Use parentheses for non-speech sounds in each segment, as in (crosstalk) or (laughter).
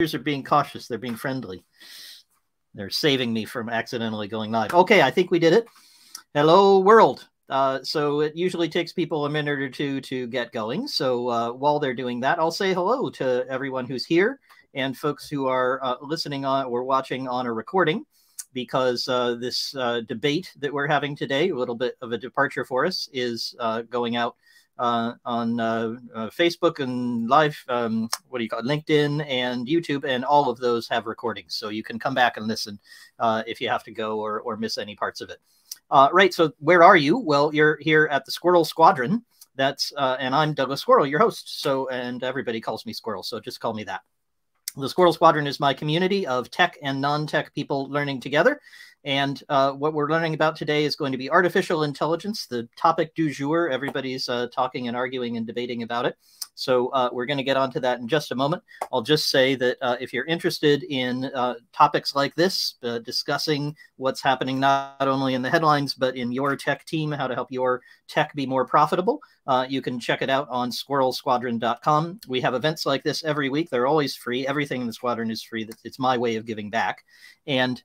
are being cautious. They're being friendly. They're saving me from accidentally going live. Okay, I think we did it. Hello, world. Uh, so it usually takes people a minute or two to get going. So uh, while they're doing that, I'll say hello to everyone who's here and folks who are uh, listening on or watching on a recording because uh, this uh, debate that we're having today, a little bit of a departure for us, is uh, going out uh, on uh, uh, Facebook and live, um, what do you call it, LinkedIn and YouTube, and all of those have recordings. So you can come back and listen if you have to go or, or miss any parts of it. right. So where are you? Well, you're here at the Squirrel Squadron. That's and I'm Douglas Squirrel, your host. So and everybody calls me Squirrel, so just call me that. The Squirrel Squadron is my community of tech and non-tech people learning together. And uh, what we're learning about today is going to be artificial intelligence, the topic du jour. Everybody's uh, talking and arguing and debating about it. So uh, we're going to get onto that in just a moment. I'll just say that uh, if you're interested in uh, topics like this, uh, discussing what's happening not only in the headlines, but in your tech team, how to help your tech be more profitable, you can check it out on squirrelsquadron.com. We have events like this every week. They're always free. Everything in the squadron is free. It's my way of giving back. And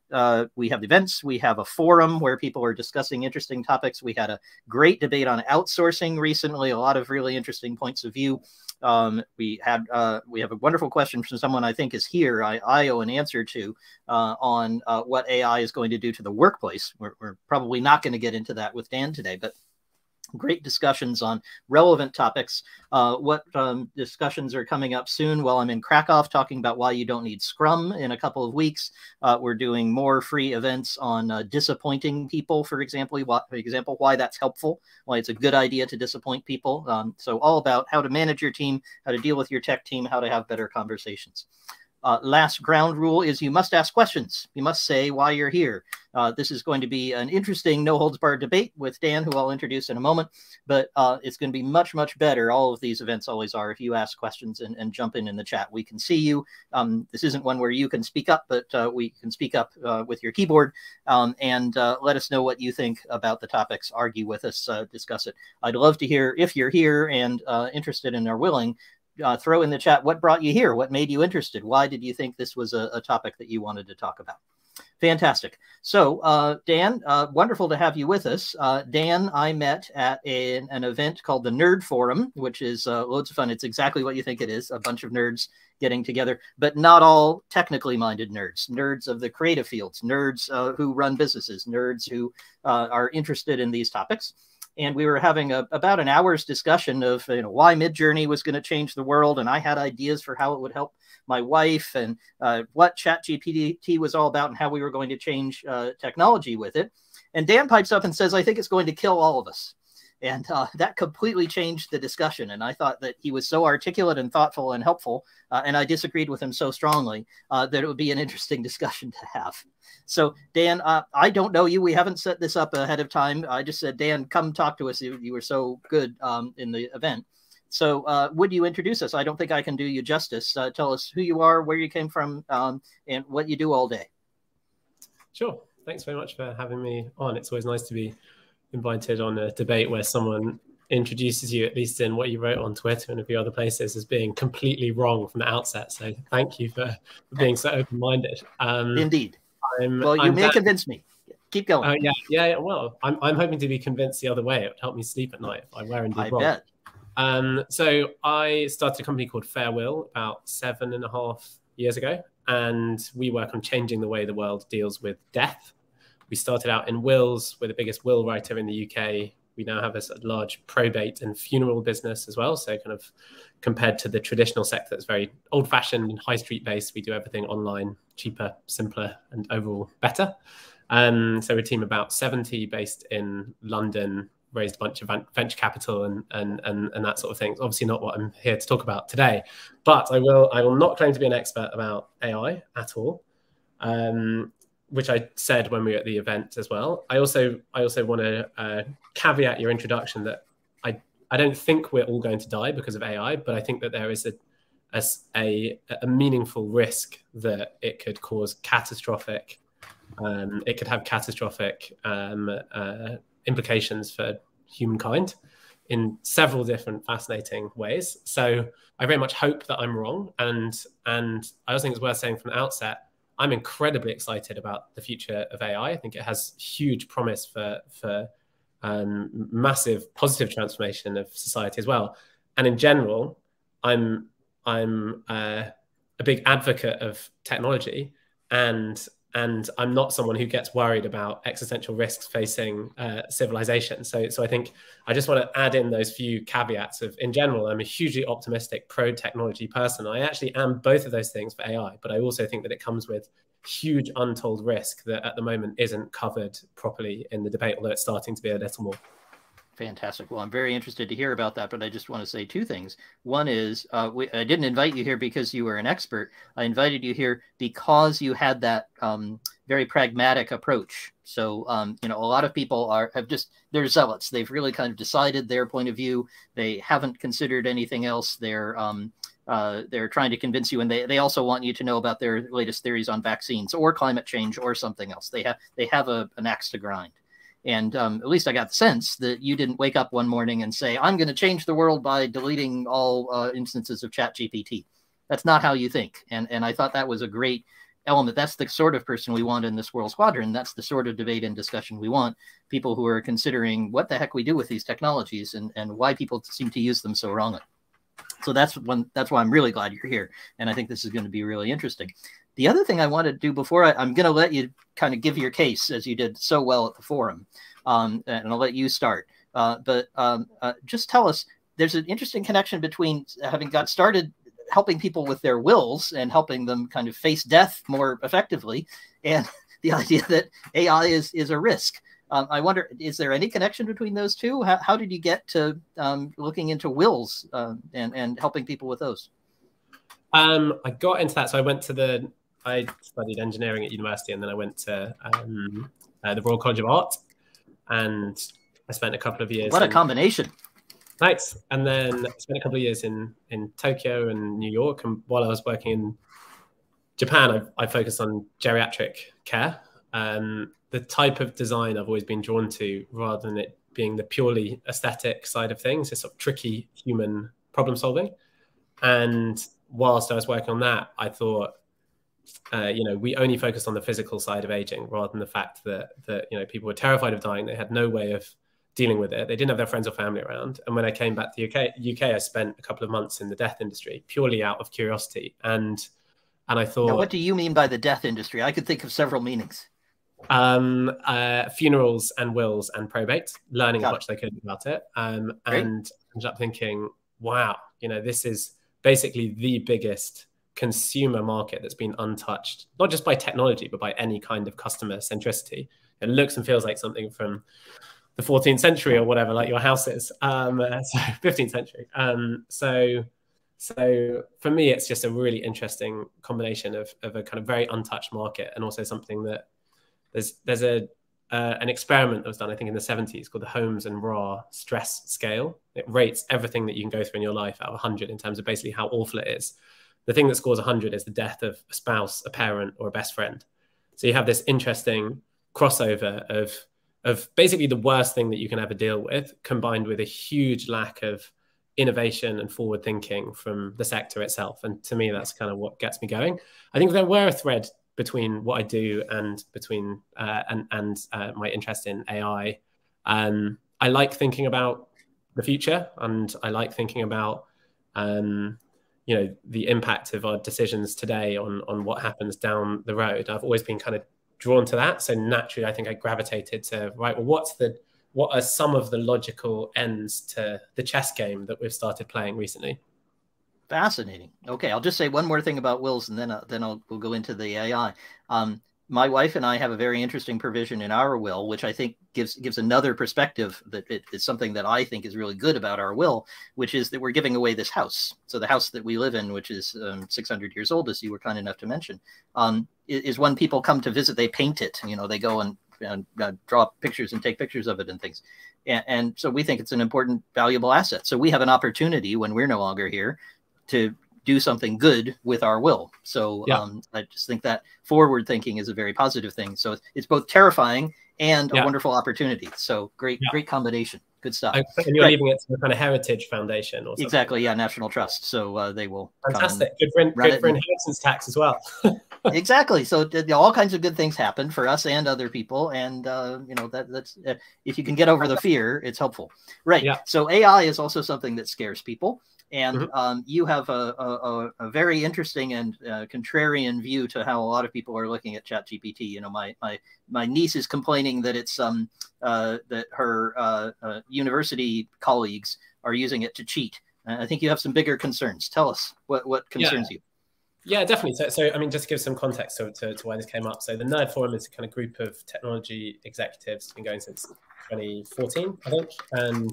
we have events. We have a forum where people are discussing interesting topics. We had a great debate on outsourcing recently, a lot of really interesting points of view. Um, we had uh, we have a wonderful question from someone I think is here. I, I owe an answer to uh, on uh, what AI is going to do to the workplace. We're, we're probably not going to get into that with Dan today, but great discussions on relevant topics. Uh, what um, discussions are coming up soon? Well, I'm in Krakow talking about why you don't need Scrum in a couple of weeks. Uh, we're doing more free events on uh, disappointing people, for example, why, for example, why that's helpful, why it's a good idea to disappoint people. Um, so all about how to manage your team, how to deal with your tech team, how to have better conversations. Uh, last ground rule is you must ask questions. You must say why you're here. Uh, this is going to be an interesting no holds barred debate with Dan, who I'll introduce in a moment, but uh, it's going to be much, much better. All of these events always are if you ask questions and, and jump in in the chat. We can see you. Um, this isn't one where you can speak up, but uh, we can speak up uh, with your keyboard um, and uh, let us know what you think about the topics. Argue with us, discuss it. I'd love to hear if you're here and interested and are willing uh, throw in the chat what brought you here, what made you interested, why did you think this was a, a topic that you wanted to talk about. Fantastic. So, uh, Dan, uh, wonderful to have you with us. Uh, Dan, I met at a, an event called the Nerd Forum, which is uh, loads of fun. It's exactly what you think it is a bunch of nerds getting together, but not all technically minded nerds, nerds of the creative fields, nerds uh, who run businesses, nerds who uh, are interested in these topics and we were having a, about an hour's discussion of you know why Midjourney was going to change the world, and I had ideas for how it would help my wife, and uh, what ChatGPT was all about, and how we were going to change uh, technology with it. And Dan pipes up and says, "I think it's going to kill all of us." And uh, (laughs) that completely changed the discussion. And I thought that he was so articulate and thoughtful and helpful. Uh, and I disagreed with him so strongly uh, that it would be an (laughs) interesting discussion to have. So, Dan, uh, I don't know you. We haven't set this up ahead of time. I just said, Dan, come talk to us. You, you were so good um, in the event. So, uh, would you introduce us? I don't think I can do you justice. Uh, tell us who you are, where you came from, um, and what you do all day. Sure. Thanks very much for having me on. It's always nice to be invited on a debate where someone introduces you, at least in what you wrote on Twitter and a few other places, as being completely wrong from the outset. So thank you for, for being so open minded. Um, Indeed. I'm, well, you I'm may convince me. Keep going. Uh, yeah, yeah. Well, I'm, I'm hoping to be convinced the other way. It would help me sleep at night if I were indeed I wrong. Bet. Um, so I started a company called Farewill about seven and a half years ago, and we work on changing the way the world deals with death we started out in wills. We're the biggest will writer in the UK. We now have a large probate and funeral business as well. So, kind of compared to the traditional sector that's very old fashioned and high street based, we do everything online, cheaper, simpler, and overall better. Um, so, we're a team about 70 based in London, raised a bunch of venture capital and, and, and, and that sort of thing. It's obviously not what I'm here to talk about today, but I will, I will not claim to be an expert about AI at all. Um, which I said when we were at the event as well. I also I also want to uh, caveat your introduction that I I don't think we're all going to die because of AI, but I think that there is a a, a meaningful risk that it could cause catastrophic. Um, it could have catastrophic um, uh, implications for humankind in several different fascinating ways. So I very much hope that I'm wrong. And and I also think it's worth saying from the outset, I'm incredibly excited about the future of AI. I think it has huge promise for for um, massive positive transformation of society as well. And in general, I'm I'm uh, a big advocate of technology, and and I'm not someone who gets worried about existential risks facing uh, civilization. So, so I think I just want to add in those few caveats of, in general, I'm a hugely optimistic pro technology person. I actually am both of those things for AI, but I also think that it comes with huge untold risk that at the moment isn't covered properly in the debate, although it's starting to be a little more. Fantastic. Well, I'm very interested to hear about that, but I just want to say two things. One is uh, we, I didn't invite you here because you were an expert. I invited you here because you had that um, very pragmatic approach. So, um, you know, a lot of people are have just they're zealots. They've really kind of decided their point of view. They haven't considered anything else. They're um, uh, they're trying to convince you, and they, they also want you to know about their latest theories on vaccines or climate change or something else. They have they have a, an axe to grind. And um, at least I got the sense that you didn't wake up one morning and say, I'm going to change the world by deleting all uh, instances of ChatGPT. That's not how you think. And, and I thought that was a great element. That's the sort of person we want in this Squirrel Squadron. That's the sort of debate and discussion we want. People who are considering what the heck we do with these technologies and, and why people seem to use them so wrongly. So that's one. That's why I'm really glad you're here, and I think this is going to be really interesting. The other thing I want to do before I, am going to let you kind of give your case as you did so well at the forum, um, and I'll let you start. Uh, but um, uh, just tell us there's an interesting connection between having got started helping people with their wills and helping them kind of face death more effectively, and (laughs) the idea that AI is is a risk. Um, I wonder, is there any connection between those two? How, how did you get to um, looking into wills uh, and and helping people with those? Um, I got into that, so I went to the. I studied engineering at university, and then I went to um, uh, the Royal College of Art, and I spent a couple of years. What in, a combination! Thanks. And then I spent a couple of years in in Tokyo and New York, and while I was working in Japan, I, I focused on geriatric care. Um, the type of design I've always been drawn to, rather than it being the purely aesthetic side of things, it's sort of tricky human problem solving. And whilst I was working on that, I thought, uh, you know, we only focused on the physical side of aging rather than the fact that that you know people were terrified of dying. They had no way of dealing with it. They didn't have their friends or family around. And when I came back to the UK, UK, I spent a couple of months in the death industry purely out of curiosity. And and I thought, now, what do you mean by the death industry? I could think of several meanings um, uh, funerals and wills and probate, learning as much they could about it. Um, and ended up thinking, wow, you know, this is basically the biggest consumer market that's been untouched, not just by technology, but by any kind of customer centricity. It looks and feels like something from the 14th century or whatever, like your house is. Um, (laughs) so 15th century. Um, so, so for me, it's just a really interesting combination of, of a kind of very untouched market and also something that there's there's a uh, an experiment that was done, I think, in the 70s called the Holmes and Rahe stress scale. It rates everything that you can go through in your life out of 100 in terms of basically how awful it is. The thing that scores 100 is the death of a spouse, a parent, or a best friend. So you have this interesting crossover of of basically the worst thing that you can ever deal with, combined with a huge lack of innovation and forward thinking from the sector itself. And to me, that's kind of what gets me going. I think there were a thread between what I do and between uh, and and uh, my interest in AI. Um, I like thinking about the future, and I like thinking about um, you know the impact of our decisions today on on what happens down the road. I've always been kind of drawn to that, so naturally, I think I gravitated to right. Well, what's the what are some of the logical ends to the chess game that we've started playing recently? Fascinating. Okay, I'll just say one more thing about wills, and then uh, then I'll we'll go into the AI. Um, my wife and I have a very interesting provision in our will, which I think gives gives another perspective that it, it's something that I think is really good about our will, which is that we're giving away this house. So the house that we live in, which is um, 600 years old, as you were kind enough to mention, um, is, is, when people come to visit, they paint it. You know, they go and, and uh, draw pictures and take pictures of it and things. And, and so we think it's an important, valuable asset. So we have an opportunity when we're no longer here to do something good with our will. So yeah. um, I just think that forward thinking is a very positive thing. So it's both terrifying and a wonderful opportunity. So great, yeah. great combination. good stuff. and you're right. leaving it to the kind of Heritage Foundation or something. Exactly, yeah, National Trust. So uh, they will. Fantastic. Good for, good for inheritance tax as well. (laughs) exactly. So all kinds of good things happen for us and other people, and uh, you know that that's uh, if you can get over the fear, it's helpful, right? Yeah. So AI is also something that scares people, and mm-hmm. um, you have a, a, a, very interesting and uh, contrarian view to how a lot of people are looking at ChatGPT. You know, my my my niece is complaining that it's um uh, that her uh, uh university colleagues are using it to cheat. I think you have some bigger concerns. Tell us what what concerns yeah. you. Yeah, definitely. So, so I mean, just to give some context to, to, to why this came up. So, the Nerd Forum is a kind of group of technology executives. Been going since 2014, I think, and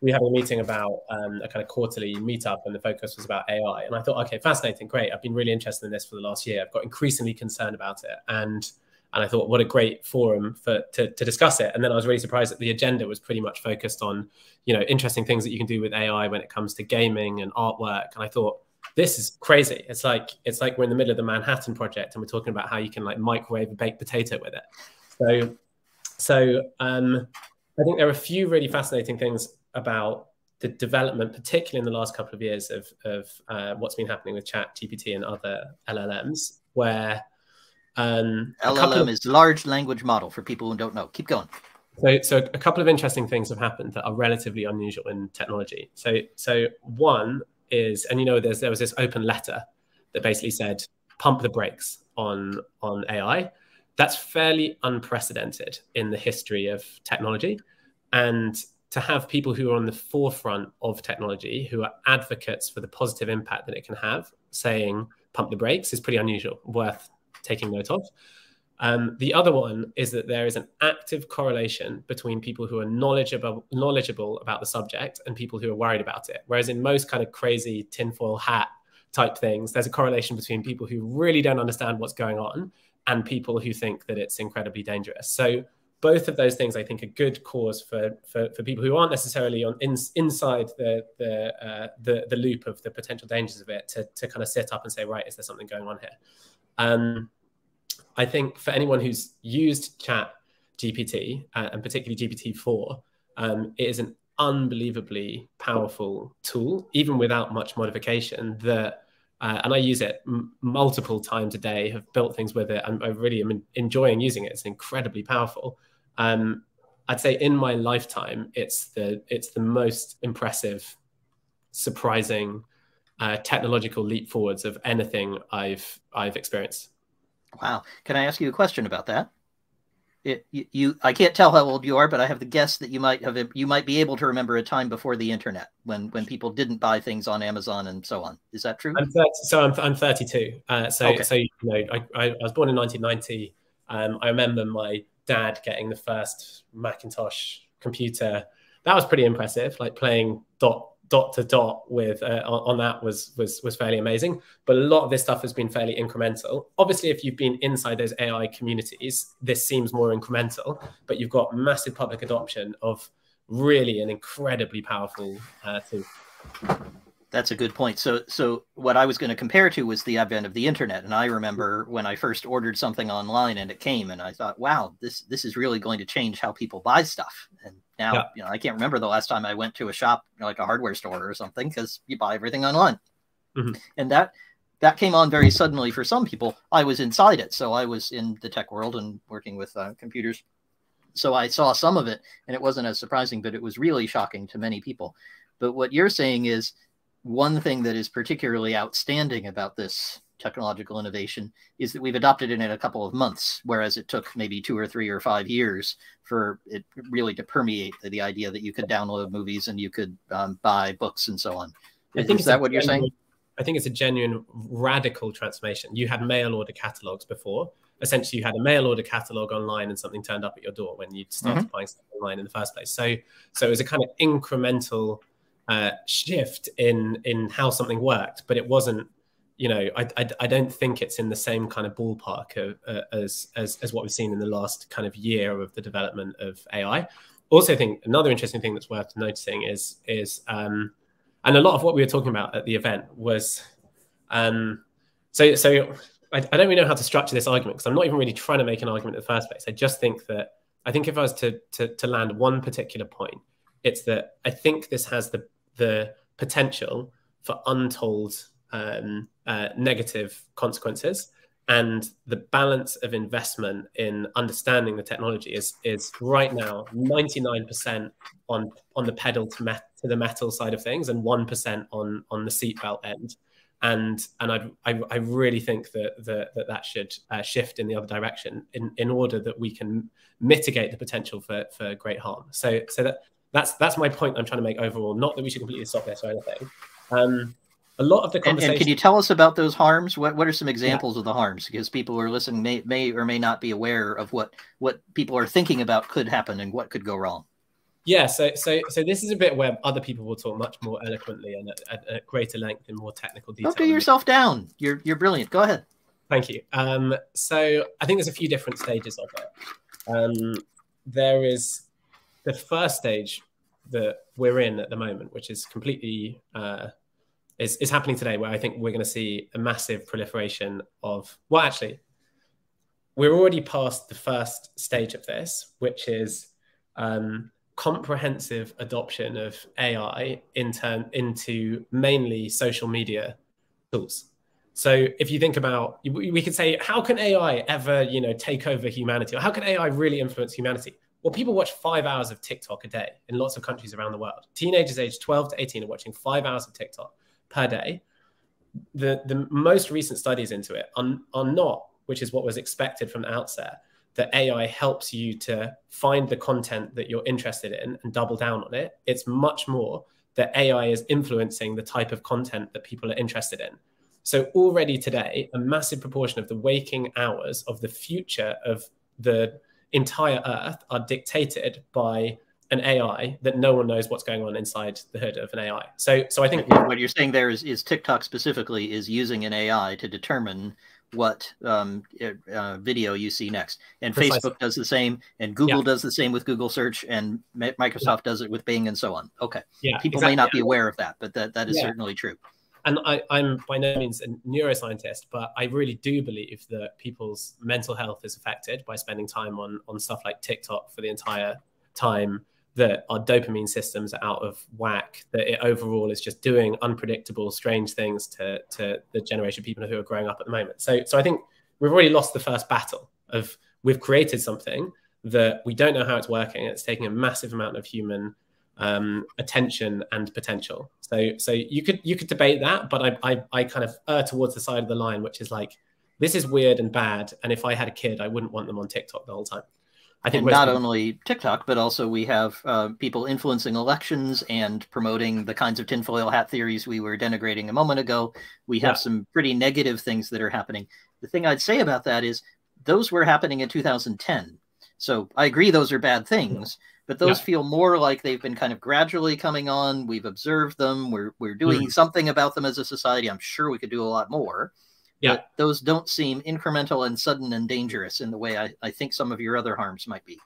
we had a meeting about um, a kind of quarterly meetup, and the focus was about AI. And I thought, okay, fascinating, great. I've been really interested in this for the last year. I've got increasingly concerned about it, and and I thought, what a great forum for to, to discuss it. And then I was really surprised that the agenda was pretty much focused on, you know, interesting things that you can do with AI when it comes to gaming and artwork. And I thought, this is crazy. It's like it's like we're in the middle of the Manhattan Project, and we're talking about how you can like microwave a baked potato with it. So, so um, I think there are a few really fascinating things about the development, particularly in the last couple of years, of, of uh, what's been happening with Chat GPT and other LLMs, where um, LLM of, is large language model for people who don't know. Keep going. So, so a couple of interesting things have happened that are relatively unusual in technology. So, so one is, and you know, there's there was this open letter that basically said pump the brakes on on AI. That's fairly unprecedented in the history of technology, and to have people who are on the forefront of technology, who are advocates for the positive impact that it can have, saying pump the brakes is pretty unusual, worth taking note of. Um, the other one is that there is an active correlation between people who are knowledgeable, knowledgeable about the subject and people who are worried about it. Whereas in most kind of crazy tinfoil hat type things, there's a correlation between people who really don't understand what's going on and people who think that it's incredibly dangerous. So both of those things, I think, are good cause for for, for people who aren't necessarily on in, inside the the, uh, the the loop of the potential dangers of it to to kind of sit up and say, right, is there something going on here? Um, I think for anyone who's used Chat GPT uh, and particularly GPT four, um, it is an unbelievably powerful tool, even without much modification. That uh, and I use it multiple times a day. Have built things with it, and I really am enjoying using it. It's incredibly powerful. Um, I'd say in my lifetime, it's the it's the most impressive, surprising, uh, technological leap forwards of anything I've I've experienced. Wow! Can I ask you a question about that? It, you, you, I can't tell how old you are, but I have the guess that you might have you might be able to remember a time before the internet when when people didn't buy things on Amazon and so on. Is that true? I'm 30, so I'm I'm 32. Uh, so okay. so you know I, I was born in 1990. Um, I remember my dad getting the first Macintosh computer. That was pretty impressive. Like playing dot dot to dot with uh, on, on, that was was was fairly amazing. But a lot of this stuff has been fairly incremental. Obviously, if you've been inside those AI communities, this seems more incremental. But you've got massive public adoption of really an incredibly powerful uh, tool. That's a good point. So, so what I was going to compare to was the advent of the internet, and I remember when I first ordered something online and it came, and I thought, "Wow, this this is really going to change how people buy stuff." And now, yeah. you know, I can't remember the last time I went to a shop, like a hardware store or something, because you buy everything online, mm-hmm. and that that came on very suddenly for some people. I was inside it, so I was in the tech world and working with uh, computers, so I saw some of it, and it wasn't as surprising, but it was really shocking to many people. But what you're saying is one thing that is particularly outstanding about this technological innovation is that we've adopted it in a couple of months, whereas it took maybe two or three or five years for it really to permeate the, the idea that you could download movies and you could um, buy books and so on. I think is that what you're saying? I think it's a genuine radical transformation. You had mail order catalogs before. Essentially, you had a mail order catalog online, and something turned up at your door when you started mm-hmm. buying stuff online in the first place. So, so it was a kind of incremental uh, shift in in how something worked, but it wasn't. You know, I, I, I don't think it's in the same kind of ballpark of, uh, as, as as what we've seen in the last kind of year of the development of AI. Also, I think another interesting thing that's worth noticing is is um, and a lot of what we were talking about at the event was um, so so I, I don't really know how to structure this argument because I'm not even really trying to make an argument in the first place. I just think that I think if I was to to, to land one particular point, It's that I think this has the the potential for untold um, uh, negative consequences. And the balance of investment in understanding the technology is is right now 99% on on the pedal to, met, to the metal side of things and 1% on on the seatbelt end. And and I, I, I really think that that that, that should uh, shift in the other direction in in order that we can mitigate the potential for for great harm. So so that that's that's my point I'm trying to make overall not that we should completely stop this or anything um, a lot of the conversation. And, and, can you tell us about those harms? What What are some examples yeah. of the harms? Because people who are listening may may or may not be aware of what what people are thinking about could happen and what could go wrong. Yeah, so so so this is a bit where other people will talk much more eloquently and at, at, at greater length and more technical detail. Don't do yourself down. You're you're brilliant. Go ahead. Thank you. Um, so I think there's a few different stages of it. Um, there is the first stage that we're in at the moment, which is completely uh, is, is happening today where I think we're going to see a massive proliferation of, well, actually, we're already past the first stage of this, which is um, comprehensive adoption of AI in turn, into mainly social media tools. So if you think about, we could say, how can AI ever, you know, take over humanity, or how can AI really influence humanity? Well, people watch five hours of TikTok a day in lots of countries around the world. Teenagers aged 12 to 18 are watching five hours of TikTok per day. The, the most recent studies into it are, are not, which is what was expected from the outset, that AI helps you to find the content that you're interested in and double down on it. It's much more that AI is influencing the type of content that people are interested in. So, already today, a massive proportion of the waking hours of the future of the entire Earth are dictated by an AI that no one knows what's going on inside the hood of an AI. So, so I think what you're saying there is, is TikTok specifically is using an AI to determine what um, uh, video you see next, and Precisely. Facebook does the same, and Google yeah. does the same with Google Search, and Microsoft yeah. does it with Bing, and so on. Okay, yeah, people exactly. may not be aware of that, but that that is certainly true. And I, I'm by no means a neuroscientist, but I really do believe that people's mental health is affected by spending time on on stuff like TikTok for the entire time that our dopamine systems are out of whack, that it overall is just doing unpredictable, strange things to, to the generation of people who are growing up at the moment. So, so I think we've already lost the first battle of we've created something that we don't know how it's working. It's taking a massive amount of human um, attention and potential. So, so you could you could debate that, but I, I I kind of err towards the side of the line, which is like this is weird and bad. And if I had a kid, I wouldn't want them on TikTok the whole time. I think not only TikTok, but also we have uh, people influencing elections and promoting the kinds of tinfoil hat theories we were denigrating a moment ago. We have yeah. some pretty negative things that are happening. The thing I'd say about that is those were happening in 2010. So I agree those are bad things, but those yeah. feel more like they've been kind of gradually coming on. We've observed them. We're we're doing mm. something about them as a society. I'm sure we could do a lot more. Yeah. But those don't seem incremental and sudden and dangerous in the way I, I think some of your other harms might be.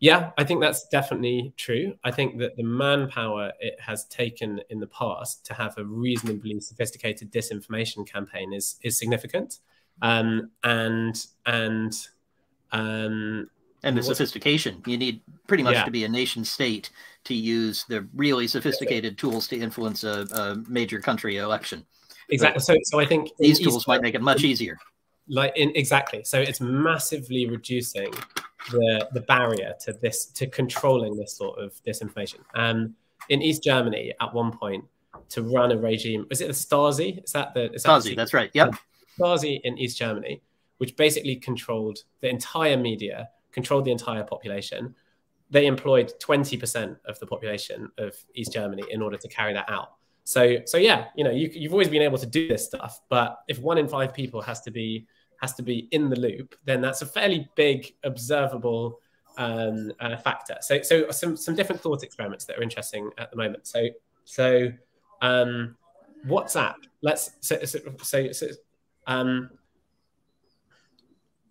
Yeah, I think that's definitely true. I think that the manpower it has taken in the past to have a reasonably sophisticated disinformation campaign is is significant, um, and and um, and the sophistication you need pretty much yeah. to be a nation state to use the really sophisticated tools to influence a, a major country election. Exactly. So, so I think these tools might make it much easier. Like in exactly. So it's massively reducing the the barrier to this to controlling this sort of disinformation. And in East Germany, at one point, to run a regime, is it the Stasi? Is that the is Stasi? That that's right. Yep. Stasi in East Germany, which basically controlled the entire media, controlled the entire population. They employed 20% of the population of East Germany in order to carry that out. So so yeah, you know, you, you've always been able to do this stuff, but if one in five people has to be has to be in the loop, then that's a fairly big observable um, uh, factor. So so some some different thought experiments that are interesting at the moment. So so um, WhatsApp. Let's so so, so, so um,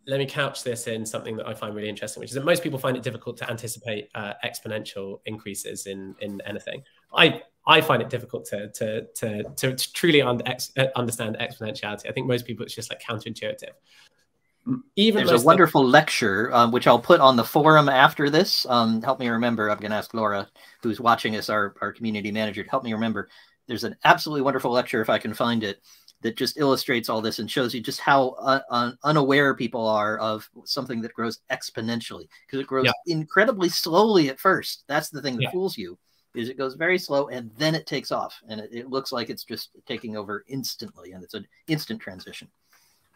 let me couch this in something that I find really interesting, which is that most people find it difficult to anticipate uh, exponential increases in in anything. I I find it difficult to to to, to, to truly under, ex, uh, understand exponentiality. I think most people it's just like counterintuitive. even there's a wonderful lecture um, which I'll put on the forum after this. Um, help me remember. I'm going to ask Laura, who's watching us, our our community manager, to help me remember. There's an absolutely wonderful lecture if I can find it that just illustrates all this and shows you just how un unaware people are of something that grows exponentially because it grows yeah. incredibly slowly at first. That's the thing that yeah. fools you is it goes very slow and then it takes off and it, it, looks like it's just taking over instantly and it's an instant transition.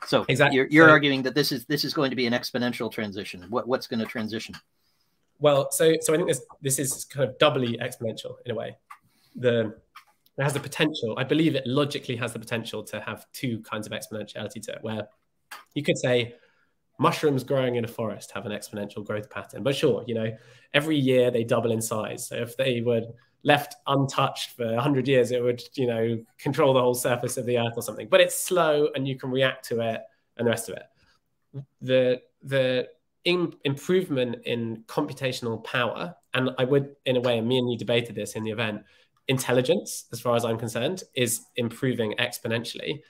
So exactly. you're, you're so, arguing that this is this is going to be an exponential transition. What what's going to transition? Well, so so I think this this is kind of doubly exponential in a way. The it has the potential, I believe it logically has the potential to have two kinds of exponentiality to it, where you could say mushrooms growing in a forest have an exponential growth pattern. But sure, you know, every year they double in size. So if they were left untouched for 100 years, it would, you know, control the whole surface of the earth or something. But it's slow and you can react to it and the rest of it. The, the improvement in computational power, and I would, in a way, and me and you debated this in the event, intelligence, as far as I'm concerned, is improving exponentially.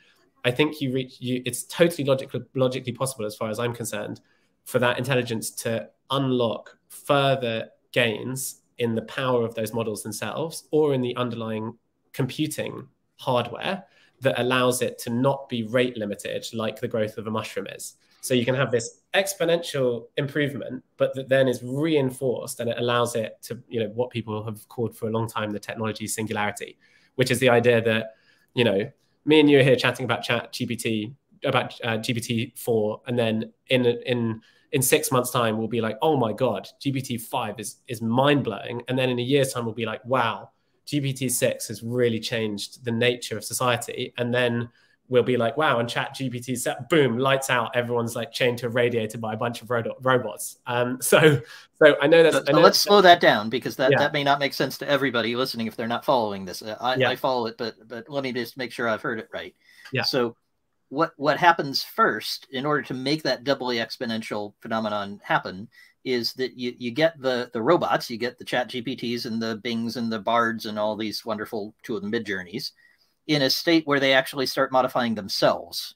I think you reach you. It's totally logically logically possible, as far as I'm concerned, for that intelligence to unlock further gains in the power of those models themselves, or in the underlying computing hardware that allows it to not be rate limited like the growth of a mushroom is. So you can have this exponential improvement, but that then is reinforced and it allows it to, you know, what people have called for a long time the technology singularity, which is the idea that, you know, me and you are here chatting about chat GPT, about uh, GPT-4, and then in, in, in six months time, we'll be like, oh my God, GPT-5 is, is mind blowing. And then in a year's time, we'll be like, wow, GPT-6 has really changed the nature of society. And then we'll be like, wow, and chat GPT set, boom, lights out. Everyone's like chained to a radiator by a bunch of ro- robots. Um, (laughs) so, so I know that's. So, I know let's slow that down because that, yeah. that may not make sense to everybody listening if they're not following this. Uh, I, yeah. I follow it, but but let me just make sure I've heard it right. Yeah. So, what what happens first in order to make that doubly exponential phenomenon happen is that you, you get the the robots, you get the chat GPTs and the Bings and the Bards and all these wonderful two of the Midjourneys in a state where they actually start modifying themselves.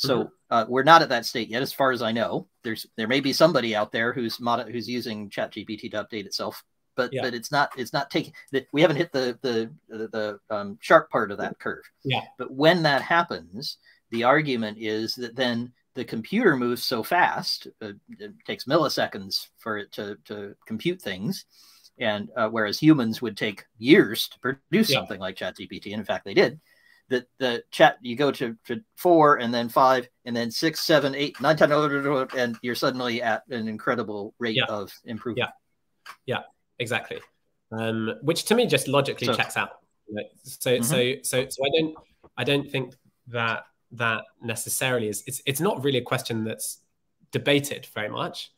So mm-hmm. uh, we're not at that state yet, as far as I know. There's there may be somebody out there who's mod- who's using ChatGPT to update itself, but yeah. but it's not it's not taking that we haven't hit the the the, the um, sharp part of that curve. Yeah. But when that happens, the argument is that then the computer moves so fast, uh, it takes milliseconds for it to to compute things, and uh, whereas humans would take years to produce yeah. something like ChatGPT, and in fact they did the the chat you go to, to four and then five and then six, seven, eight, nine, ten, and you're suddenly at an incredible rate yeah. of improvement. Yeah, yeah, exactly. Um, which to me just logically so, checks out. So mm-hmm. so so so I don't I don't think that that necessarily is it's it's not really a question that's debated very much.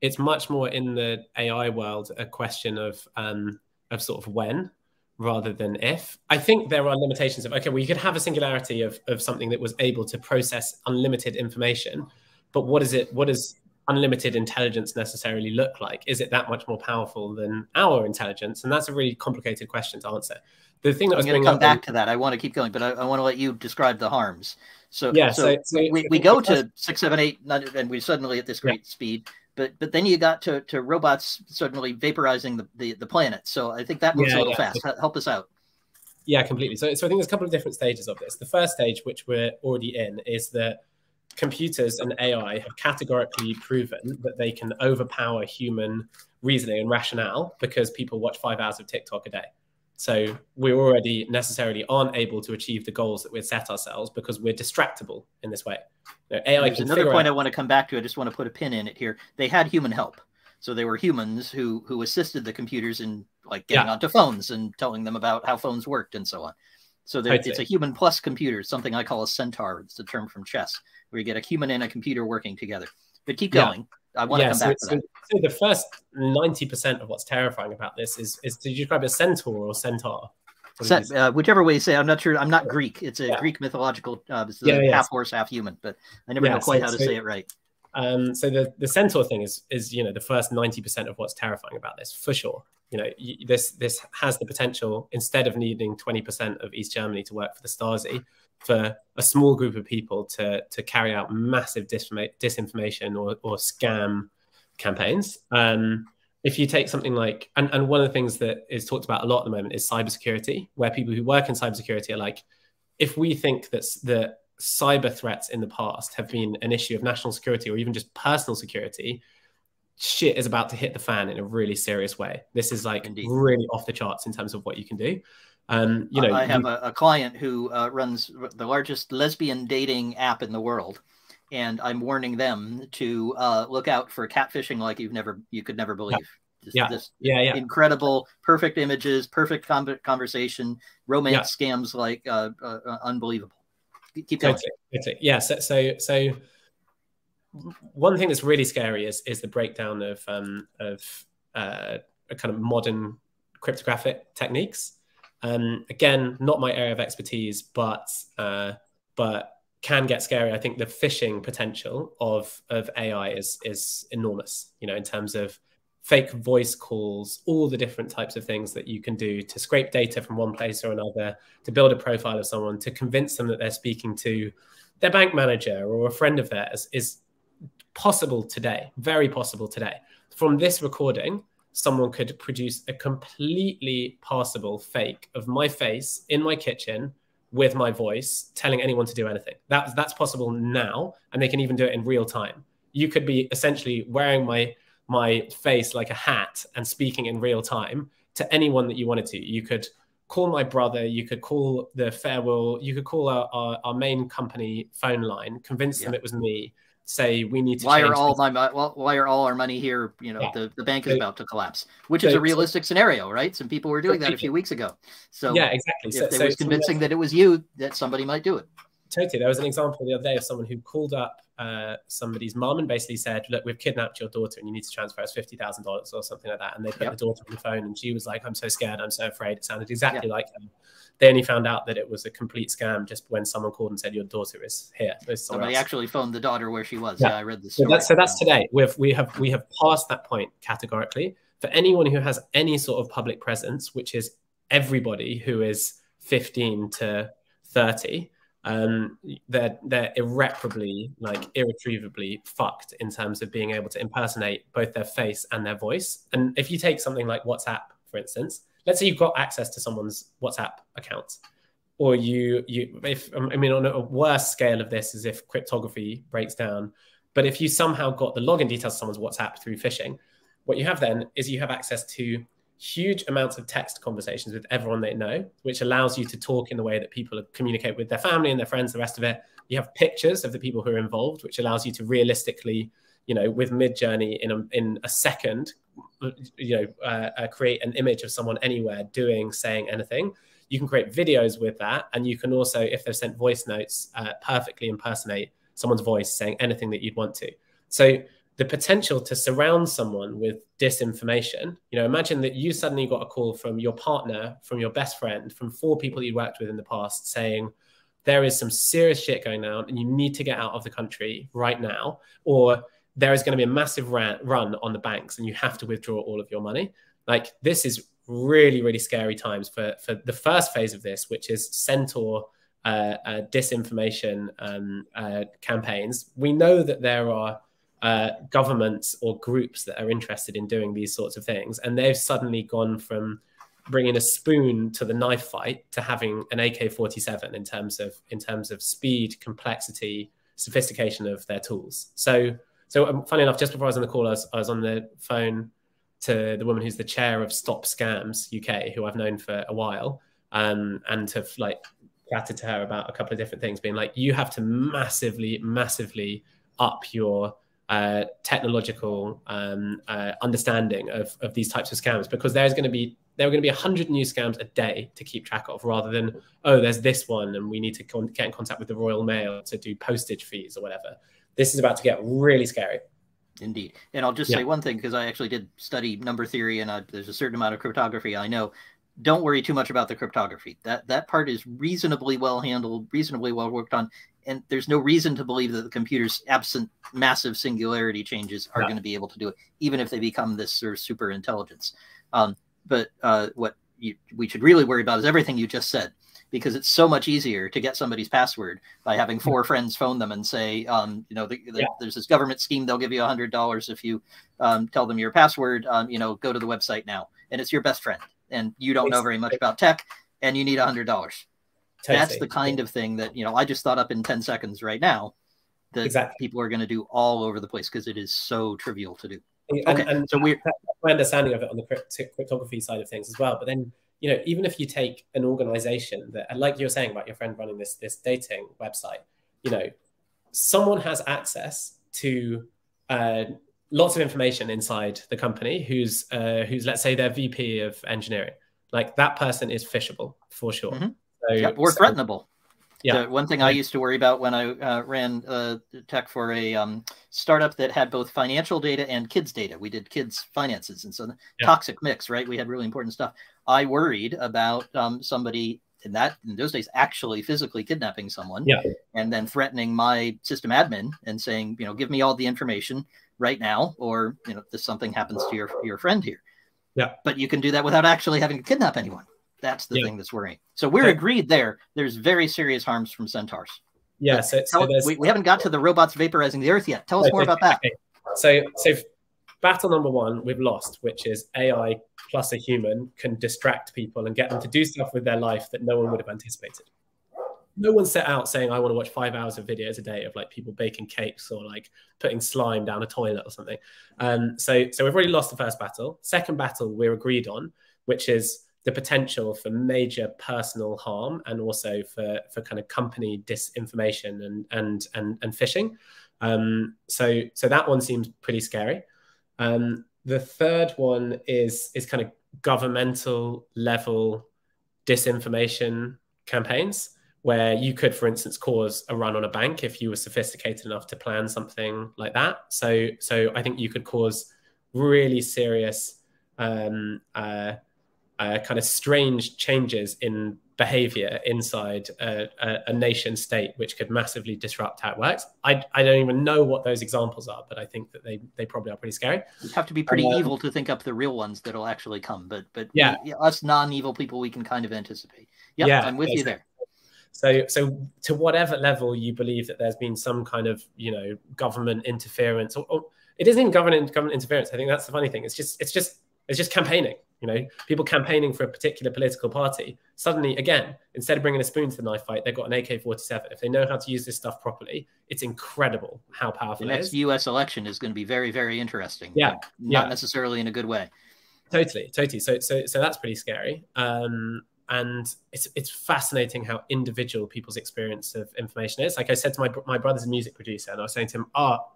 It's much more in the AI world a question of um, of sort of when rather than if. I think there are limitations of okay, well, you could have a singularity of of something that was able to process unlimited information, but what is it? What does unlimited intelligence necessarily look like? Is it that much more powerful than our intelligence? And that's a really complicated question to answer. The thing that I'm going to come back in, to that. I want to keep going, but I, I, want to let you describe the harms. So, yeah, so, so, so we, we go to six, seven, eight, nine, and we suddenly at this great yeah. speed but but then you got to, to robots suddenly vaporizing the, the, the planet. So I think that moves yeah, a little yeah. fast. Help us out. Yeah, completely. So, so I think there's a couple of different stages of this. The first stage, which we're already in, is that computers and AI have categorically proven that they can overpower human reasoning and rationale because people watch five hours of TikTok a day. So we already necessarily aren't able to achieve the goals that we've set ourselves because we're distractible in this way. You know, AI There's another point out... I want to come back to. I just want to put a pin in it here. They had human help. So they were humans who who assisted the computers in like getting yeah. onto phones and telling them about how phones worked and so on. So it's a human plus computer, something I call a centaur. It's a term from chess, where you get a human and a computer working together. But keep going. Yeah. I want yeah, to come so back to that. So the first ninety percent of what's terrifying about this is is did you describe a centaur or centaur? uh, whichever way you say, I'm not sure. I'm not Greek. It's a yeah. Greek mythological. Uh, it's yeah, yeah. half horse, half human, but I never know quite so, how to so, say it right. Um, so the the centaur thing is is you know the first ninety percent of what's terrifying about this for sure. You know this this has the potential instead of needing twenty percent of East Germany to work for the Stasi, for a small group of people to to carry out massive disinformation or, or scam campaigns. Um, if you take something like, and, and one of the things that is talked about a lot at the moment is cybersecurity, where people who work in cybersecurity are like, if we think that the cyber threats in the past have been an issue of national security or even just personal security, shit is about to hit the fan in a really serious way. This is like Indeed. really off the charts in terms of what you can do. Um, you know, I have you... a, a, client who uh, runs the largest lesbian dating app in the world, and I'm warning them to uh, look out for catfishing like you've never, you could never believe. Yeah. yeah. This yeah, yeah. incredible, perfect images, perfect con- conversation, romance yeah. scams like uh, uh, uh unbelievable. Keep going. Totally, Yeah. So, so, so one thing that's really scary is is the breakdown of um, of uh, kind of modern cryptographic techniques. Um, again, not my area of expertise, but uh, but can get scary. I think the phishing potential of of AI is is enormous. You know, in terms of fake voice calls, all the different types of things that you can do to scrape data from one place or another, to build a profile of someone, to convince them that they're speaking to their bank manager or a friend of theirs is possible today, very possible today. From this recording, someone could produce a completely passable fake of my face in my kitchen with my voice telling anyone to do anything. That's that's possible now, and they can even do it in real time. You could be essentially wearing my my face like a hat and speaking in real time to anyone that you wanted to. You could call my brother, you could call the Farewill, you could call our, our, our main company phone line, convince yeah. them it was me, say we need to why are all this. my well, why are all our money here you know yeah. the, the bank is so, about to collapse which so, is a realistic so, scenario right? Some people were doing that a few weeks ago. So yeah exactly. if so, was convincing that it was you that somebody might do it totally there was an example the other day of someone who called up uh, somebody's mom and basically said look we've kidnapped your daughter and you need to transfer us $50000 or something like that and they put yep. the daughter on the phone and she was like i'm so scared i'm so afraid it sounded exactly like her they only found out that it was a complete scam just when someone called and said your daughter is here. Somebody else. actually phoned the daughter where she was. Yeah, yeah I read this. So that's, so that's today. We've we have we have passed that point categorically for anyone who has any sort of public presence, which is everybody who is 15 to 30. Um, they're they're irreparably, like irretrievably fucked in terms of being able to impersonate both their face and their voice. And if you take something like WhatsApp, for instance, let's say you've got access to someone's WhatsApp account, or you you if I mean on a worse scale of this is if cryptography breaks down, but if you somehow got the login details of someone's WhatsApp through phishing, what you have then is you have access to huge amounts of text conversations with everyone they know, which allows you to talk in the way that people communicate with their family and their friends, the rest of it. You have pictures of the people who are involved, which allows you to realistically, you know, with Midjourney in a, in a second, you know uh, uh, create an image of someone anywhere doing saying anything you can create videos with that and you can also if they've sent voice notes uh, perfectly impersonate someone's voice saying anything that you'd want to so the potential to surround someone with disinformation you know imagine that you suddenly got a call from your partner from your best friend from four people you worked with in the past saying there is some serious shit going on and you need to get out of the country right now or there is going to be a massive run on the banks and you have to withdraw all of your money. Like this is really, really scary times for, for the first phase of this, which is centaur uh, uh, disinformation um, uh, campaigns. We know that there are uh, governments or groups that are interested in doing these sorts of things, and they've suddenly gone from bringing a spoon to the knife fight to having an AK-47 in terms of in terms of speed, complexity, sophistication of their tools. So so, um, funny enough, just before I was on the call, I was, I was on the phone to the woman who's the chair of Stop Scams UK, who I've known for a while, um, and have like chatted to her about a couple of different things, being like, you have to massively, massively up your uh, technological um, uh, understanding of, of these types of scams because there's going to be there are going to be 100 new scams a day to keep track of rather than oh there's this one and we need to con- get in contact with the royal mail to do postage fees or whatever this is about to get really scary. Indeed. And I'll just yeah. say one thing because I actually did study number theory and I, there's a certain amount of cryptography I know. Don't worry too much about the cryptography. That that part is reasonably well handled, reasonably well worked on, and there's no reason to believe that the computers, absent massive singularity changes, are yeah. going to be able to do it, even if they become this sort of super intelligence. Um, but uh, what you, we should really worry about is everything you just said, because it's so much easier to get somebody's password by having four mm-hmm. friends phone them and say, um, you know, the, the, yeah. there's this government scheme. They'll give you a hundred dollars if you um, tell them your password. Um, you know, go to the website now, and it's your best friend, and you don't know very much about tech, and you need a hundred dollars. That's the kind of thing that you know I just thought up in ten seconds right now that exactly. people are going to do all over the place because it is so trivial to do. And, okay, and so we're my understanding of it on the cryptography side of things as well. But then you know, even if you take an organization that, like you were saying about your friend running this this dating website, you know, someone has access to uh, lots of information inside the company who's uh, who's let's say their VP of engineering. Like that person is phishable for sure. Mm-hmm. So, or so, threatenable. Yeah. The one thing I used to worry about when I uh, ran uh, tech for a um, startup that had both financial data and kids data. We did kids finances, and so the yeah. toxic mix, right? We had really important stuff. I worried about um, somebody in that in those days actually physically kidnapping someone, yeah. and then threatening my system admin and saying, you know, give me all the information right now, or you know, if something happens to your your friend here. Yeah. But you can do that without actually having to kidnap anyone. That's the yeah. thing that's worrying. So we're okay. agreed there. There's very serious harms from centaurs. Yeah. So, so we, we haven't got to the robots vaporizing the earth yet. Tell us okay. more about that. Okay. So, so battle number one we've lost, which is AI plus a human can distract people and get them to do stuff with their life that no one would have anticipated. No one set out saying, I want to watch five hours of videos a day of like people baking cakes or like putting slime down a toilet or something. Um, so, so we've already lost the first battle. Second battle we're agreed on, which is the potential for major personal harm and also for, for kind of company disinformation and and and, and phishing. Um, so so that one seems pretty scary. Um, the third one is is kind of governmental level disinformation campaigns where you could, for instance, cause a run on a bank if you were sophisticated enough to plan something like that. So so I think you could cause really serious um, uh, uh, kind of strange changes in behavior inside a, a, a, nation state, which could massively disrupt how it works. I, I don't even know what those examples are, but I think that they, they probably are pretty scary. You have to be pretty um, evil to think up the real ones that'll actually come. But but yeah, we, us non-evil people, we can kind of anticipate. Yep, yeah, I'm with you there. So, so to whatever level you believe that there's been some kind of, you know, government interference, or, or it isn't even government government interference. I think that's the funny thing. It's just, it's just, it's just campaigning you know, people campaigning for a particular political party, suddenly, again, instead of bringing a spoon to the knife fight, they've got an AK 47. If they know how to use this stuff properly, it's incredible how powerful the next US election is going to be very, very interesting. Yeah. Not yeah. necessarily in a good way. Totally, totally. So, so, so that's pretty scary. Um, and it's it's fascinating how individual people's experience of information is. Like I said to my my brother's a music producer, and I was saying to him, "Ah, oh,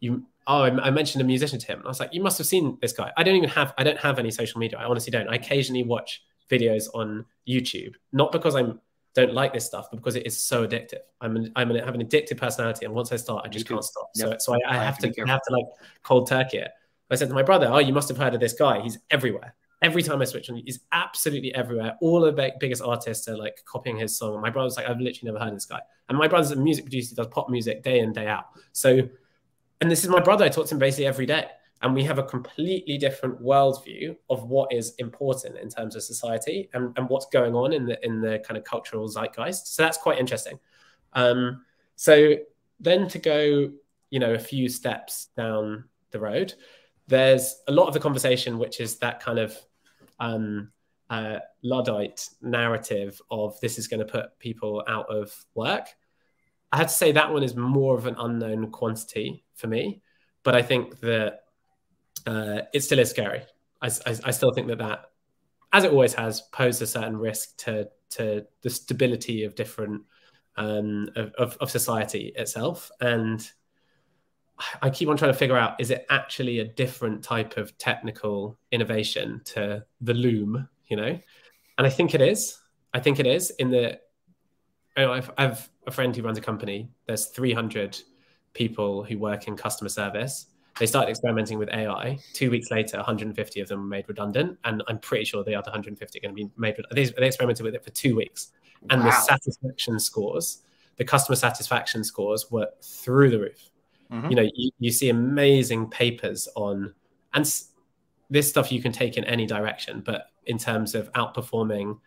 you oh I mentioned a musician to him. And I was like you must have seen this guy. I don't even have I don't have any social media. I honestly don't. I occasionally watch videos on YouTube not because I'm don't like this stuff but because it is so addictive. I'm an, I'm an, have an addictive personality and once I start I just can't stop. So yep. so I, I, I have, have to, I have to like cold turkey it. I said to my brother oh you must have heard of this guy. He's everywhere. Every time I switch on he's absolutely everywhere. All the biggest artists are like copying his song. And my brother's like I've literally never heard of this guy. And my brother's a music producer. He does pop music day in day out. So and this is my brother. I talk to him basically every day. And we have a completely different worldview of what is important in terms of society and, and what's going on in the in the kind of cultural zeitgeist. So that's quite interesting. Um, so then to go, you know, a few steps down the road, there's a lot of the conversation, which is that kind of um, uh, Luddite narrative of this is going to put people out of work. I had to say that one is more of an unknown quantity for me, but I think that uh, it still is scary. I, I, I, still think that that, as it always has, posed a certain risk to to the stability of different um, of, of society itself. And I keep on trying to figure out: is it actually a different type of technical innovation to the loom? You know, and I think it is. I think it is in the. I've, I've a friend who runs a company. There's 300 people who work in customer service. They started experimenting with AI. Two weeks later, 150 of them were made redundant, and I'm pretty sure the other 150 are going to be made. They, they experimented with it for two weeks, and wow. the satisfaction scores, the customer satisfaction scores, were through the roof. Mm-hmm. You know, you, you see amazing papers on, and this stuff you can take in any direction, but in terms of outperforming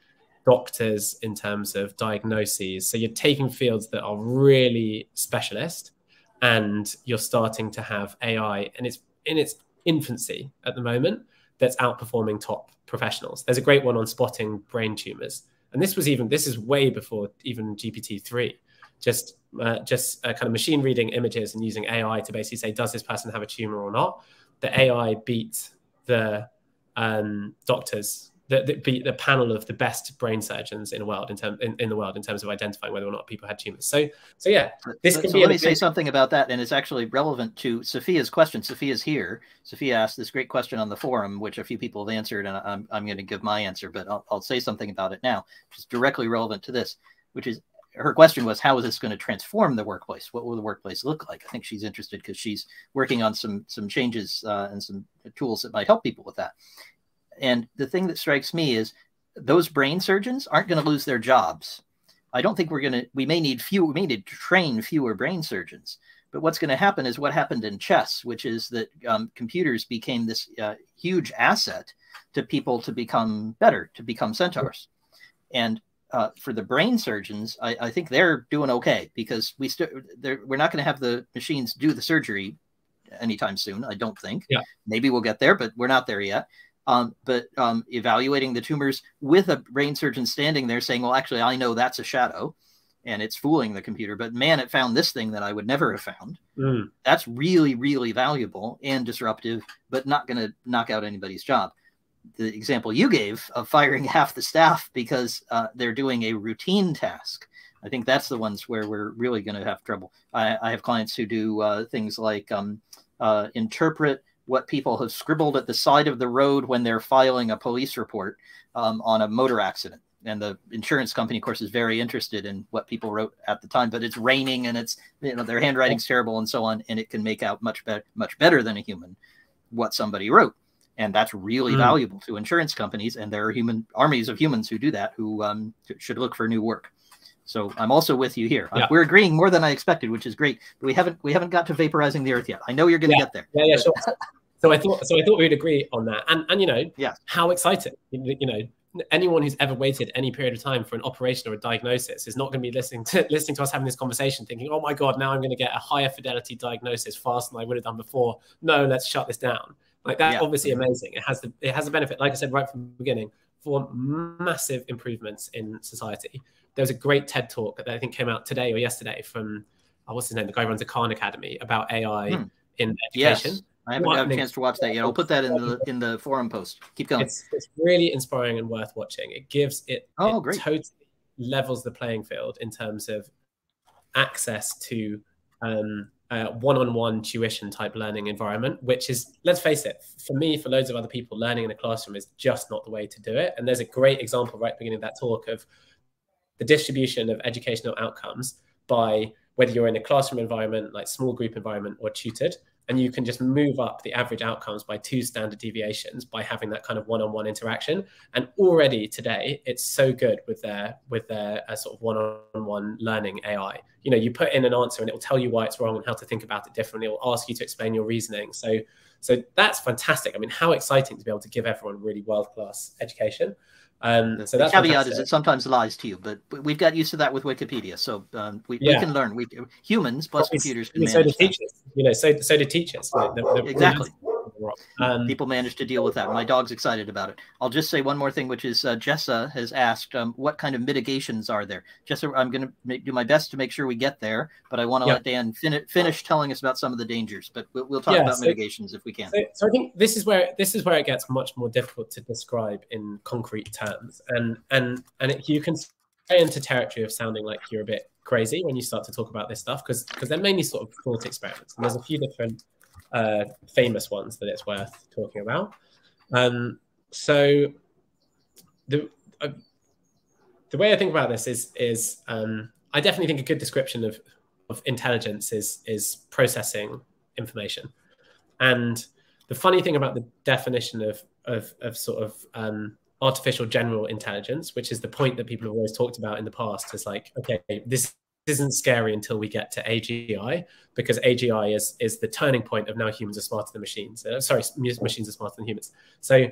doctors in terms of diagnoses. So you're taking fields that are really specialist and you're starting to have AI and it's in its infancy at the moment that's outperforming top professionals. There's a great one on spotting brain tumors. And this was even this is way before even GPT-3. Just uh, just uh, kind of machine reading images and using AI to basically say does this person have a tumor or not. The AI beat the um, doctors the, the, the panel of the best brain surgeons in the world in, term, in, in, the world in terms of identifying whether or not people had tumors. So, so yeah, this so, can so be. Let me say something about that, and it's actually relevant to Sophia's question. Sophia's here. Sophia asked this great question on the forum, which a few people have answered, and I'm I'm going to give my answer, but I'll, I'll say something about it now, which is directly relevant to this, which is her question was how is this going to transform the workplace what will the workplace look like i think she's interested because she's working on some some changes uh, and some tools that might help people with that and the thing that strikes me is those brain surgeons aren't going to lose their jobs. I don't think we're going to, we may need few, we may need to train fewer brain surgeons. But what's going to happen is what happened in chess, which is that um, computers became this uh, huge asset to people to become better, to become centaurs. And uh, for the brain surgeons, I, I, think they're doing okay because we still we're not going to have the machines do the surgery anytime soon. I don't think. Yeah. Maybe we'll get there, but we're not there yet. Um, but um, evaluating the tumors with a brain surgeon standing there saying, well, actually, I know that's a shadow and it's fooling the computer, but man, it found this thing that I would never have found. Mm. That's really, really valuable and disruptive, but not going to knock out anybody's job. The example you gave of firing (laughs) half the staff because uh, they're doing a routine task. I think that's the ones where we're really going to have trouble. I, I, have clients who do uh, things like um, uh, interpret what people have scribbled at the side of the road when they're filing a police report um, on a motor accident. And the insurance company, of course, is very interested in what people wrote at the time. But it's raining, and it's you know their handwriting's terrible, and so on. And it can make out much better, much better than a human what somebody wrote, and that's really mm. valuable to insurance companies. And there are human armies of humans who do that, who um, should look for new work. So I'm also with you here. Uh, yeah. We're agreeing more than I expected, which is great. But we haven't we haven't got to vaporizing the Earth yet. I know you're going to yeah. get there. Yeah, yeah, sure. so I thought so I thought we'd agree on that. And and you know, yeah, how exciting. You know, anyone who's ever waited any period of time for an operation or a diagnosis is not going to be listening to (laughs) listening to us having this conversation, thinking, "Oh my God, now I'm going to get a higher fidelity diagnosis faster than I would have done before." No, let's shut this down. Like that's yeah. obviously amazing. It has the it has a benefit, like I said right from the beginning, for massive improvements in society there was a great TED talk that I think came out today or yesterday from oh, what's his name, the guy who runs a Khan Academy about AI hmm. in education. Yes. I haven't had a chance to watch that yet. I'll put that in the (laughs) in the forum post. Keep going. It's, it's really inspiring and worth watching. It gives it, oh, it great. totally levels the playing field in terms of access to um, one-on-one tuition type learning environment, which is, let's face it, for me, for loads of other people, learning in a classroom is just not the way to do it. And there's a great example right at the beginning of that talk of the distribution of educational outcomes by whether you're in a classroom environment, like small group environment, or tutored. And you can just move up the average outcomes by two standard deviations by having that kind of one-on-one interaction. And already today, it's so good with their with their uh, sort of one-on-one learning AI. You know, you put in an answer and it will tell you why it's wrong and how to think about it differently. It will ask you to explain your reasoning. So, so that's fantastic. I mean, how exciting to be able to give everyone really world-class education. Um, so the caveat is it sometimes lies to you, but we've got used to that with Wikipedia, so um, we, yeah. we, can learn. We humans plus computers can so do teachers. You know, so so do teachers. exactly. Um, People manage to deal with that. My dog's excited about it. I'll just say one more thing, which is uh, Jessa has asked, um, what kind of mitigations are there? Jessa, I'm going to do my best to make sure we get there, but I want to let Dan fin- finish telling us about some of the dangers. But we'll, we'll talk yeah, about so, mitigations if we can. So, so, I think this is where this is where it gets much more difficult to describe in concrete terms, and and and it, you can stay into territory of sounding like you're a bit crazy when you start to talk about this stuff because because they're mainly sort of thought experiments, and there's a few different uh, famous ones that it's worth talking about. Um, so the uh, the way I think about this is is um, I definitely think a good description of of intelligence is is processing information, and the funny thing about the definition of of, of sort of um, artificial general intelligence, which is the point that people have always talked about in the past, is like, okay, this isn't scary until we get to AGI because AGI is is the turning point of now humans are smarter than machines. Uh, sorry, machines are smarter than humans. So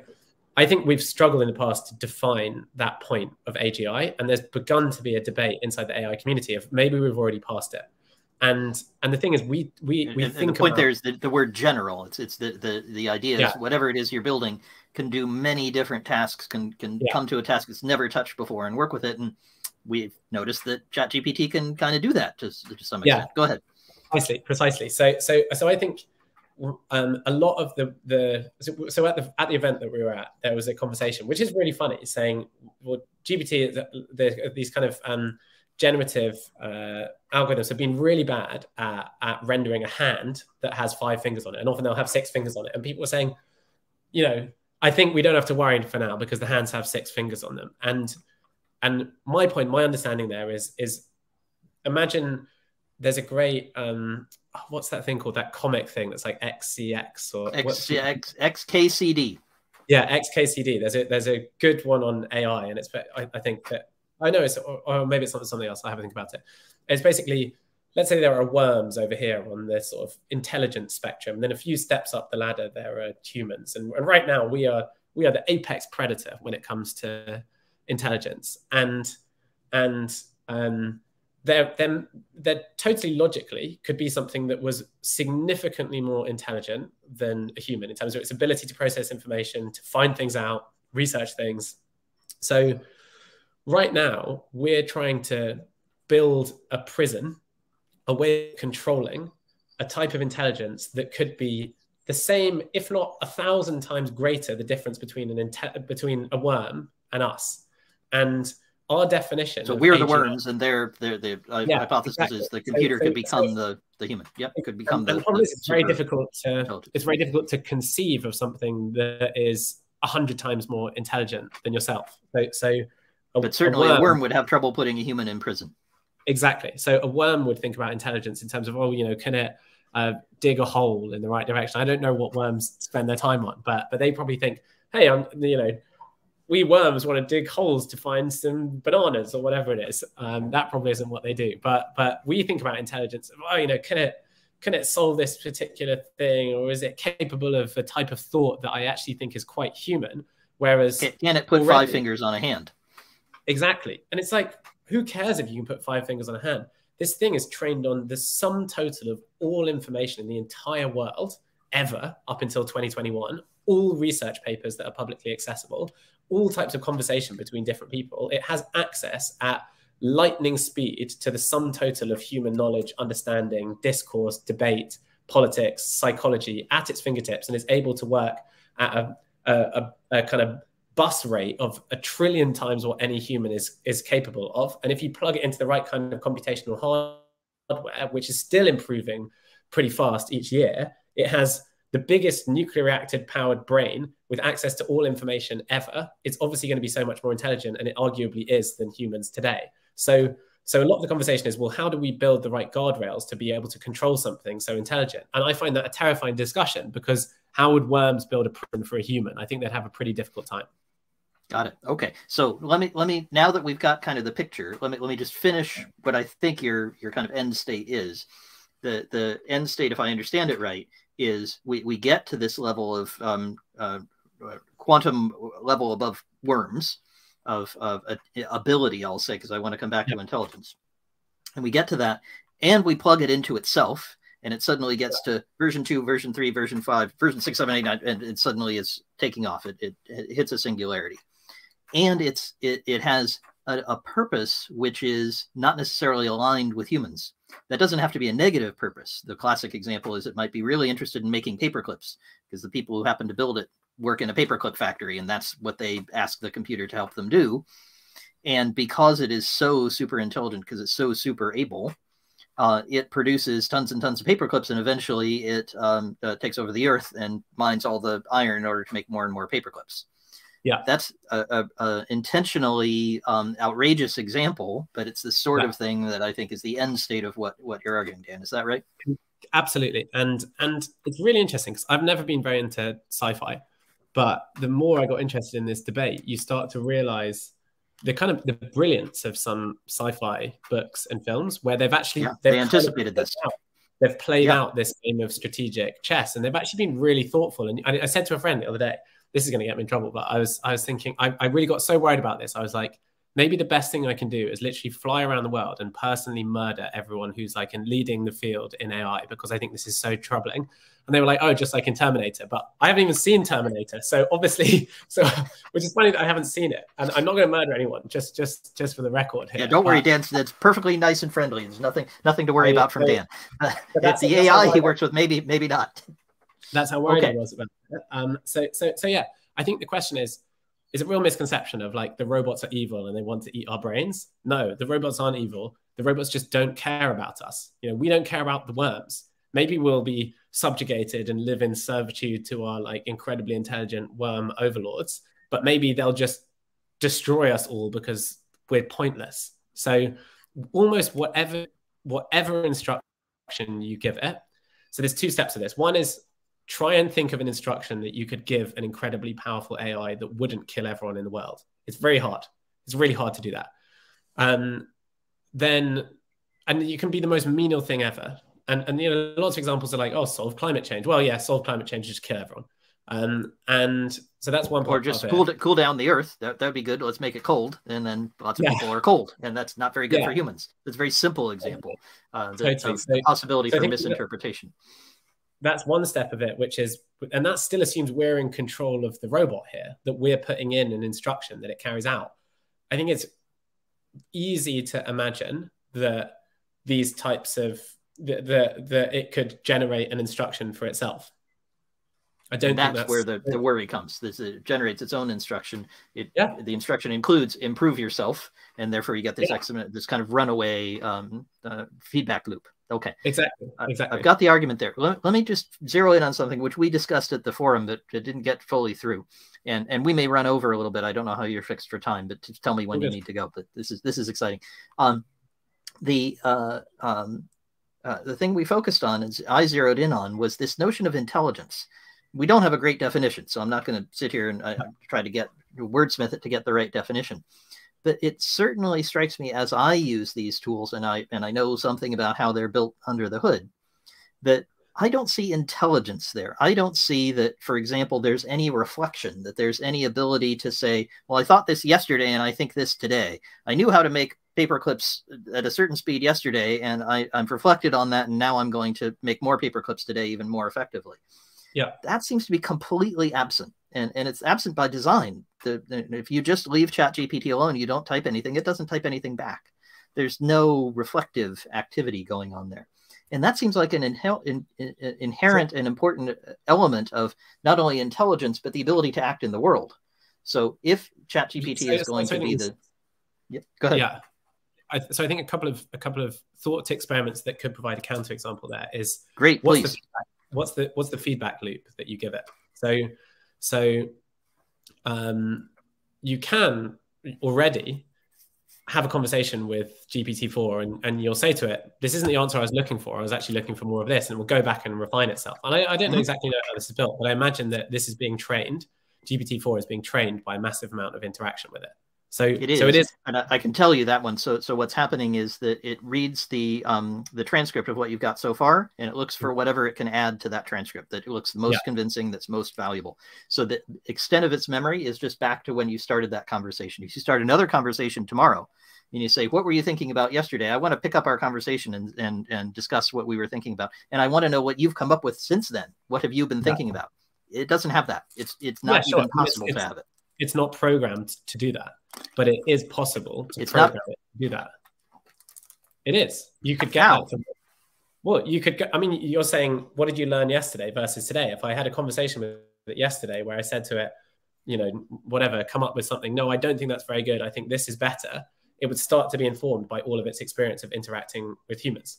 I think we've struggled in the past to define that point of AGI, and there's begun to be a debate inside the AI community of maybe we've already passed it. And and the thing is, we we we and, think and the point about, there is the, the word general. It's it's the the the idea is Yeah. whatever it is you're building can do many different tasks. Can can Yeah. come to a task it's never touched before and work with it. And we've noticed that ChatGPT can kind of do that to to some Yeah. Go ahead. precisely precisely so so so i think um, a lot of the the so, so at the at the event that we were at there was a conversation which is really funny saying well gpt the, these kind of um, generative uh, algorithms have been really bad at, at rendering a hand that has five fingers on it and often they'll have six fingers on it and people are saying you know i think we don't have to worry for now because the hands have six fingers on them. And and my point my understanding there is is imagine there's a great um what's that thing called? That comic thing that's like xcx or X, what's- X, XKCD. yeah xkcd there's a there's a good one on ai and it's i, I think that i know it's or, or maybe it's not something else. I haven't think about it. It's basically let's say there are worms over here on this sort of intelligence spectrum then a few steps up the ladder there are humans and, and right now we are we are the apex predator when it comes to intelligence and and um they're, they're, they're totally logically could be something that was significantly more intelligent than a human in terms of its ability to process information, to find things out, research things. So, right now, we're trying to build a prison, a way of controlling a type of intelligence that could be the same, if not a thousand times greater, the difference between an inte- between a worm and us. And our definition. So we're the worms, and they're the the uh, Yeah, hypothesis exactly. is the computer so- could become so- the the human. Yep, It could become and, the. and the problem is it's very difficult to it's very difficult to conceive of something that is a hundred times more intelligent than yourself. So, so a, But certainly, a worm would have trouble putting a human in prison. Exactly. So a worm would think about intelligence in terms of oh, you know, can it uh, dig a hole in the right direction? I don't know what worms spend their time on, but but they probably think, hey, I'm you know. We worms want to dig holes to find some bananas or whatever it is. Um, that probably isn't what they do, but but we think about intelligence. Oh, you know, can it can it solve this particular thing or is it capable of a type of thought that i actually think is quite human whereas Can, can it put five fingers on a hand? exactly and it's like who cares if you can put five fingers on a hand? This thing is trained on the sum total of all information in the entire world ever up until 2021 all research papers that are publicly accessible all types of conversation between different people. It has access at lightning speed to the sum total of human knowledge, understanding, discourse, debate, politics, psychology at its fingertips, and is able to work at a, a, a, a kind of bus rate of a trillion times what any human is is capable of. And if you plug it into the right kind of computational hardware, which is still improving pretty fast each year, it has the biggest nuclear reactor powered brain with access to all information ever. It's obviously going to be so much more intelligent, and it arguably is than humans today. So, so a lot of the conversation is, well, how do we build the right guardrails to be able to control something so intelligent? And I find that a terrifying discussion because how would worms build a prison for a human? I think they'd have a pretty difficult time. Got it. Okay. So let me let me now that we've got kind of the picture, let me let me just finish what I think your your kind of end state is. The the end state, if I understand it right, is we, we get to this level of um, uh, uh, quantum level above worms of, of uh, ability, I'll say, because I want to come back to intelligence. And we get to that, and we plug it into itself, and it suddenly gets to version two, version three, version five, version six, seven, eight, nine, and it suddenly is taking off. It, it, it hits a singularity, and it's it, it has a, a purpose which is not necessarily aligned with humans. That doesn't have to be a negative purpose. The classic example is it might be really interested in making paper clips because the people who happen to build it work in a paperclip factory and that's what they ask the computer to help them do and because it is so super intelligent because it's so super able uh, it produces tons and tons of paper clips and eventually it um, uh, takes over the earth and mines all the iron in order to make more and more paper clips yeah that's a, a, a intentionally um, outrageous example but it's the sort yeah. of thing that i think is the end state of what what you're arguing dan is that right absolutely and and it's really interesting because i've never been very into sci-fi but the more I got interested in this debate, you start to realize the kind of the brilliance of some sci-fi books and films where they've actually yeah, they've they anticipated this. Out. They've played yeah. out this game of strategic chess, and they've actually been really thoughtful. And I, I said to a friend the other day, this is going to get me in trouble. But I was I was thinking I, I really got so worried about this. I was like, maybe the best thing I can do is literally fly around the world and personally murder everyone who's like in leading the field in AI because I think this is so troubling. And they were like, oh, just like in Terminator. But I haven't even seen Terminator. So obviously, (laughs) so which is funny that I haven't seen it. And I'm not going to murder anyone, just just just for the record here. Yeah, don't worry, Dan. That's perfectly nice and friendly. There's nothing nothing to worry I, about from Dan. (laughs) it's the AI he works with, maybe, maybe not. That's how worried okay. I was about it. Um, so so so yeah, I think the question is is a real misconception of like the robots are evil and they want to eat our brains. No, the robots aren't evil. The robots just don't care about us. You know, we don't care about the worms. Maybe we'll be subjugated and live in servitude to our like incredibly intelligent worm overlords, but maybe they'll just destroy us all because we're pointless. So almost whatever whatever instruction you give it. So there's two steps to this. One is try and think of an instruction that you could give an incredibly powerful AI that wouldn't kill everyone in the world. It's very hard. It's really hard to do that. Um, then, and you can be the most menial thing ever. And, and you know, lots of examples are like, oh, solve climate change. Well, yeah, solve climate change, just kill everyone. Um, and so that's one part. Or just cool, it, cool down the earth. That would be good. Let's make it cold, and then lots of yeah. people are cold, and that's not very good yeah. for humans. It's a very simple example. Uh, the, totally. so, possibility so for misinterpretation. That, that's one step of it, which is, and that still assumes we're in control of the robot here, that we're putting in an instruction that it carries out. I think it's easy to imagine that these types of that that it could generate an instruction for itself. I don't. That's, that's, where the, the worry comes. This it generates its own instruction. It yeah. the instruction includes improve yourself, and therefore you get this yeah. this kind of runaway um, uh, feedback loop. Okay. Exactly. Exactly. I've got the argument there. Let, let me just zero in on something which we discussed at the forum, but it didn't get fully through. And and we may run over a little bit. I don't know how you're fixed for time, but tell me when you need to go. But this is this is exciting. Um, the uh, um, uh, the thing we focused on, is I zeroed in on, was this notion of intelligence. We don't have a great definition, so I'm not going to sit here and uh, try to get wordsmith it to get the right definition but it certainly strikes me as I use these tools and I and I know something about how they're built under the hood that I don't see intelligence there. I don't see that, for example, there's any reflection, that there's any ability to say, well, I thought this yesterday and I think this today. I knew how to make paper clips at a certain speed yesterday and I, I've reflected on that and now I'm going to make more paper clips today even more effectively. Yeah. That seems to be completely absent and, and it's absent by design. The, the, if you just leave Chat GPT alone, you don't type anything, it doesn't type anything back. There's no reflective activity going on there. And that seems like an inhe- in, in, inherent and important element of not only intelligence, but the ability to act in the world. So if Chat GPT is going to be the. Yeah, go ahead. Yeah. I, so I think a couple of a couple of thought experiments that could provide a counterexample there is great. What's please. The, what's the what's the feedback loop that you give it? So so um, you can already have a conversation with GPT-4 and, and you'll say to it, this isn't the answer I was looking for. I was actually looking for more of this and it will go back and refine itself. And I, I don't know mm-hmm. exactly know how this is built, but I imagine that this is being trained. GPT-4 is being trained by a massive amount of interaction with it. So it is. So it is, and I, can tell you that one. So so what's happening is that it reads the um the transcript of what you've got so far, and it looks for mm-hmm. whatever it can add to that transcript that looks the most yeah. convincing, that's most valuable. So the extent of its memory is just back to when you started that conversation. If you start another conversation tomorrow, and you say, "What were you thinking about yesterday?" I want to pick up our conversation and and and discuss what we were thinking about, and I want to know what you've come up with since then. What have you been thinking yeah. about? It doesn't have that. It's it's not yeah, even possible it's, it's, to have it. It's not programmed to do that but it is possible to it's program not... it to do that. It is. You could get How? From, well, you could. Go, I mean, you're saying, what did you learn yesterday versus today? If I had a conversation with it yesterday where I said to it, you know, whatever, come up with something. No, I don't think that's very good. I think this is better. It would start to be informed by all of its experience of interacting with humans.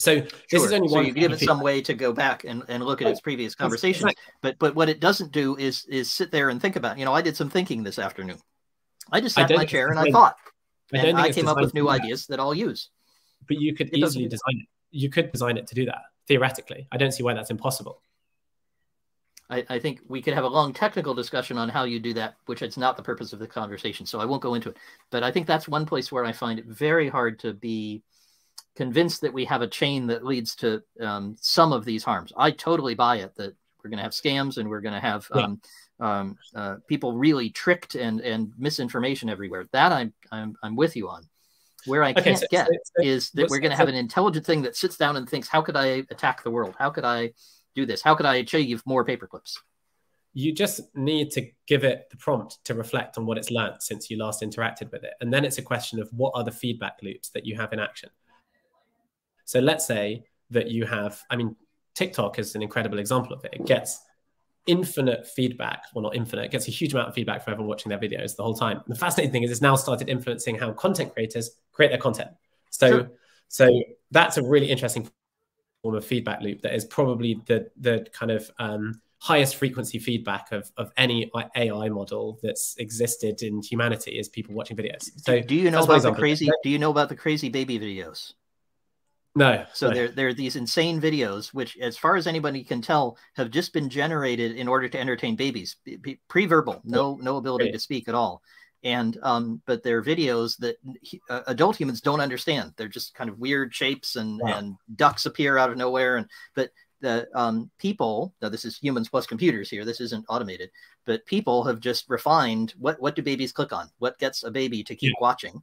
So this is only so you give it some way to go back and, and look at its previous conversations. Right. But but what it doesn't do is is sit there and think about. You know, I did some thinking this afternoon. I just sat in my chair and I thought, and I, I came up with new ideas that. that I'll use. But you could it easily design it. You could design it to do that theoretically. I don't see why that's impossible. I, I, think we could have a long technical discussion on how you do that, which is not the purpose of the conversation. So I won't go into it. But I think that's one place where I find it very hard to be convinced that we have a chain that leads to um, some of these harms. I totally buy it that we're going to have scams and we're going to have yeah. um, um, uh, people really tricked and and misinformation everywhere. That I'm I'm I'm with you on. Where I okay, can't so, get so, so, is that we're going to have an intelligent thing that sits down and thinks, how could I attack the world? How could I do this? How could I achieve more paperclips? You just need to give it the prompt to reflect on what it's learned since you last interacted with it. And then it's a question of what are the feedback loops that you have in action. So let's say that you have, I mean, TikTok is an incredible example of it. It gets infinite feedback. Well, not infinite, it gets a huge amount of feedback from everyone watching their videos the whole time. And the fascinating thing is it's now started influencing how content creators create their content. So, sure. so that's a really interesting form of feedback loop that is probably the the kind of um, highest frequency feedback of, of any AI model that's existed in humanity is people watching videos. So do you know about the crazy do you know about the crazy baby videos? No. So no. there, there are these insane videos, which, as far as anybody can tell, have just been generated in order to entertain babies, pre-verbal, no, no ability yeah. to speak at all. And um, but they're videos that uh, adult humans don't understand. They're just kind of weird shapes, and wow. and ducks appear out of nowhere. And but the um, people, now this is humans plus computers here. This isn't automated, but people have just refined what what do babies click on? What gets a baby to keep yeah. watching?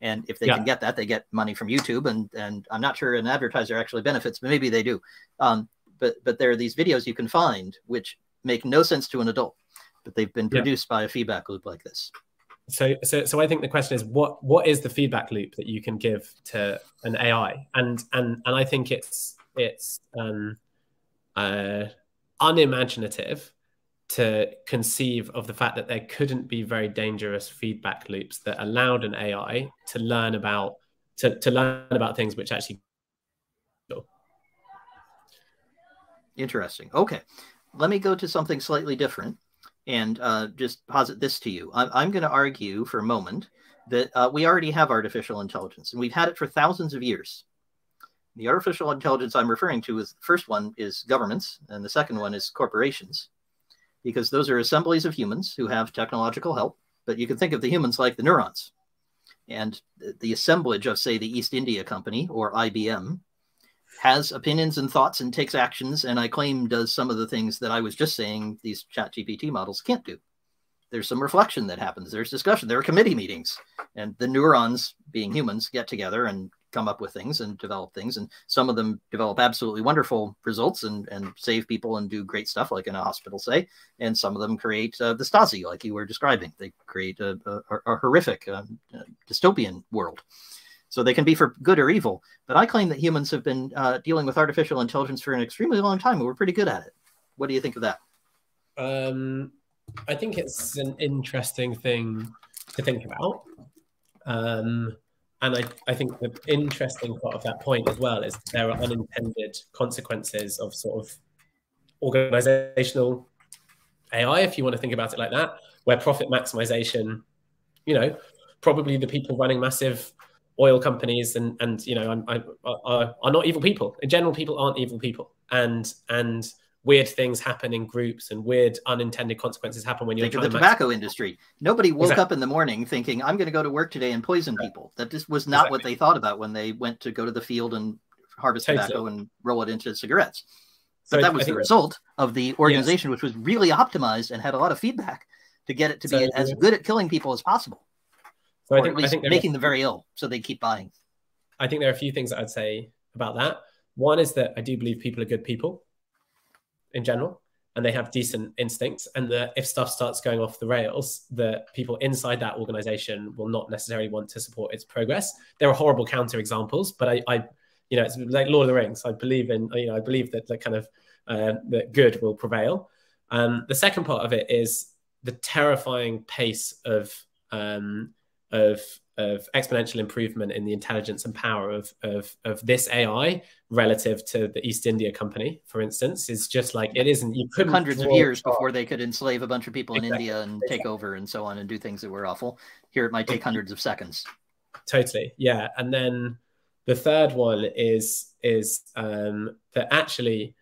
And if they yeah. can get that, they get money from YouTube. And and I'm not sure an advertiser actually benefits, but maybe they do. Um, but but there are these videos you can find which make no sense to an adult, but they've been produced yeah. by a feedback loop like this. So, so, so I think the question is, what what is the feedback loop that you can give to an AI? And and and I think it's it's um, uh, unimaginative to conceive of the fact that there couldn't be very dangerous feedback loops that allowed an AI to learn about to, to learn about things which actually interesting. Okay. Let me go to something slightly different and uh, just posit this to you. I'm, I'm going to argue for a moment that uh, we already have artificial intelligence and we've had it for thousands of years. The artificial intelligence i'm referring to is the first one is governments and the second one is corporations because those are assemblies of humans who have technological help. But you can think of the humans like the neurons. And the assemblage of, say, the East India Company or IBM has opinions and thoughts and takes actions, and I claim does some of the things that I was just saying these chat GPT models can't do. There's some reflection that happens. There's discussion. There are committee meetings, and the neurons, being humans, get together and come up with things and develop things. And some of them develop absolutely wonderful results and, and save people and do great stuff, like in a hospital, say. And some of them create uh, the Stasi, like you were describing. They create a, a, a horrific uh, dystopian world. So they can be for good or evil. But I claim that humans have been uh, dealing with artificial intelligence for an extremely long time, and we're pretty good at it. What do you think of that? Um, I think it's an interesting thing to think about. Um, and I, I think the interesting part of that point as well is there are unintended consequences of sort of organizational AI, if you want to think about it like that, where profit maximization, you know, probably the people running massive oil companies and and you know I'm, I, uh, are, are not evil people. In general, people aren't evil people, and and weird things happen in groups and weird unintended consequences happen when you're Think of the tobacco industry. Nobody woke exactly. up in the morning thinking, I'm going to go to work today and poison right. people. That just was not exactly. what they thought about when they went to go to the field and harvest totally. tobacco and roll it into cigarettes. But so that was the result of the organization, yes. which was really optimized and had a lot of feedback to get it to so, be as good at killing people as possible. So or I think, at least making them very ill so they keep buying. I think there are a few things that I'd say about that. One is that I do believe people are good people in general and they have decent instincts and that if stuff starts going off the rails the people inside that organization will not necessarily want to support its progress. There are horrible counter examples but i, I you know it's like lord of the rings. I believe in you know i believe that the kind of uh, that good will prevail. Um, the second part of it is the terrifying pace of um, of of exponential improvement in the intelligence and power of, of, of this AI relative to the East India Company, for instance, is just like it isn't. You couldn't hundreds of years before they could enslave a bunch of people exactly. in India and exactly. take over and so on and do things that were awful. Here, it might take hundreds of seconds. Totally, yeah. And then the third one is is um, that actually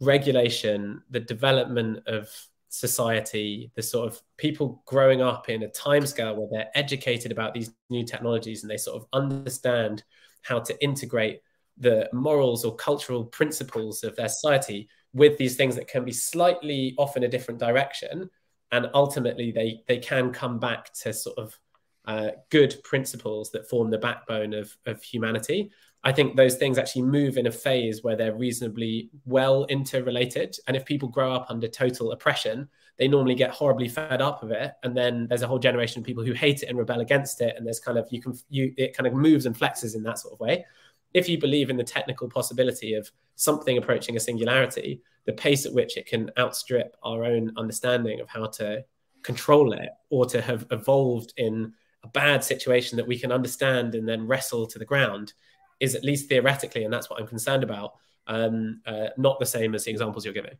regulation, the development of society, the sort of people growing up in a timescale where they're educated about these new technologies and they sort of understand how to integrate the morals or cultural principles of their society with these things that can be slightly off in a different direction, and ultimately they they can come back to sort of uh, good principles that form the backbone of of humanity. I think those things actually move in a phase where they're reasonably well interrelated. And if people grow up under total oppression, they normally get horribly fed up of it. And then there's a whole generation of people who hate it and rebel against it. And there's kind of, you can, you, it kind of moves and flexes in that sort of way. If you believe in the technical possibility of something approaching a singularity, the pace at which it can outstrip our own understanding of how to control it or to have evolved in a bad situation that we can understand and then wrestle to the ground is at least theoretically, and that's what I'm concerned about, um, uh, not the same as the examples you're giving.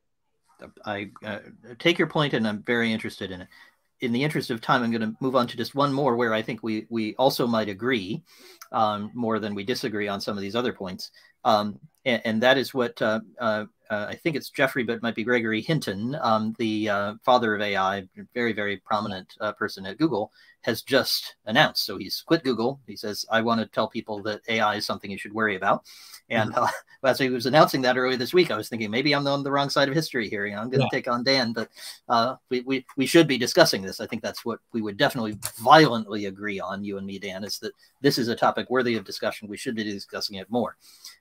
I uh, take your point, and I'm very interested in it. In the interest of time, I'm going to move on to just one more where I think we we also might agree um, more than we disagree on some of these other points, um, and, and, that is what uh, uh, uh, I think it's Jeffrey, but it might be Gregory Hinton, um, the uh, father of AI, very, very prominent uh, person at Google, has just announced. So he's quit Google. He says, I want to tell people that AI is something you should worry about. And mm-hmm. uh, (laughs) as he was announcing that earlier this week, I was thinking maybe I'm on the wrong side of history here. You know, I'm going to yeah. take on Dan, but uh, we, we, we should be discussing this. I think that's what we would definitely violently agree on, you and me, Dan, is that this is a topic worthy of discussion. We should be discussing it more.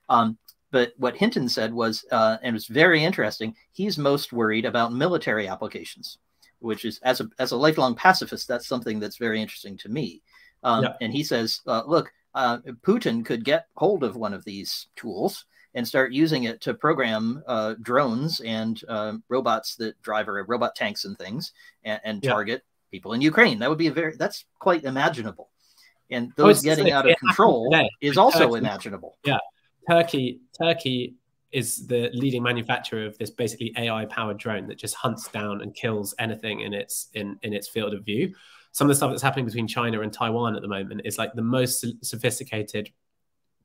Um, but what Hinton said was, uh, and it was very interesting, he's most worried about military applications, which is, as a, as a lifelong pacifist, that's something that's very interesting to me. Um, yeah. And he says, uh, look, uh, Putin could get hold of one of these tools and start using it to program uh, drones and uh, robots that drive or robot tanks and things and, and yeah. target people in Ukraine. That would be a very, that's quite imaginable. And those oh, getting out of control is also imaginable. Yeah. Turkey, Turkey is the leading manufacturer of this basically AI powered drone that just hunts down and kills anything in its in in its field of view. Some of the stuff that's happening between China and Taiwan at the moment is like the most sophisticated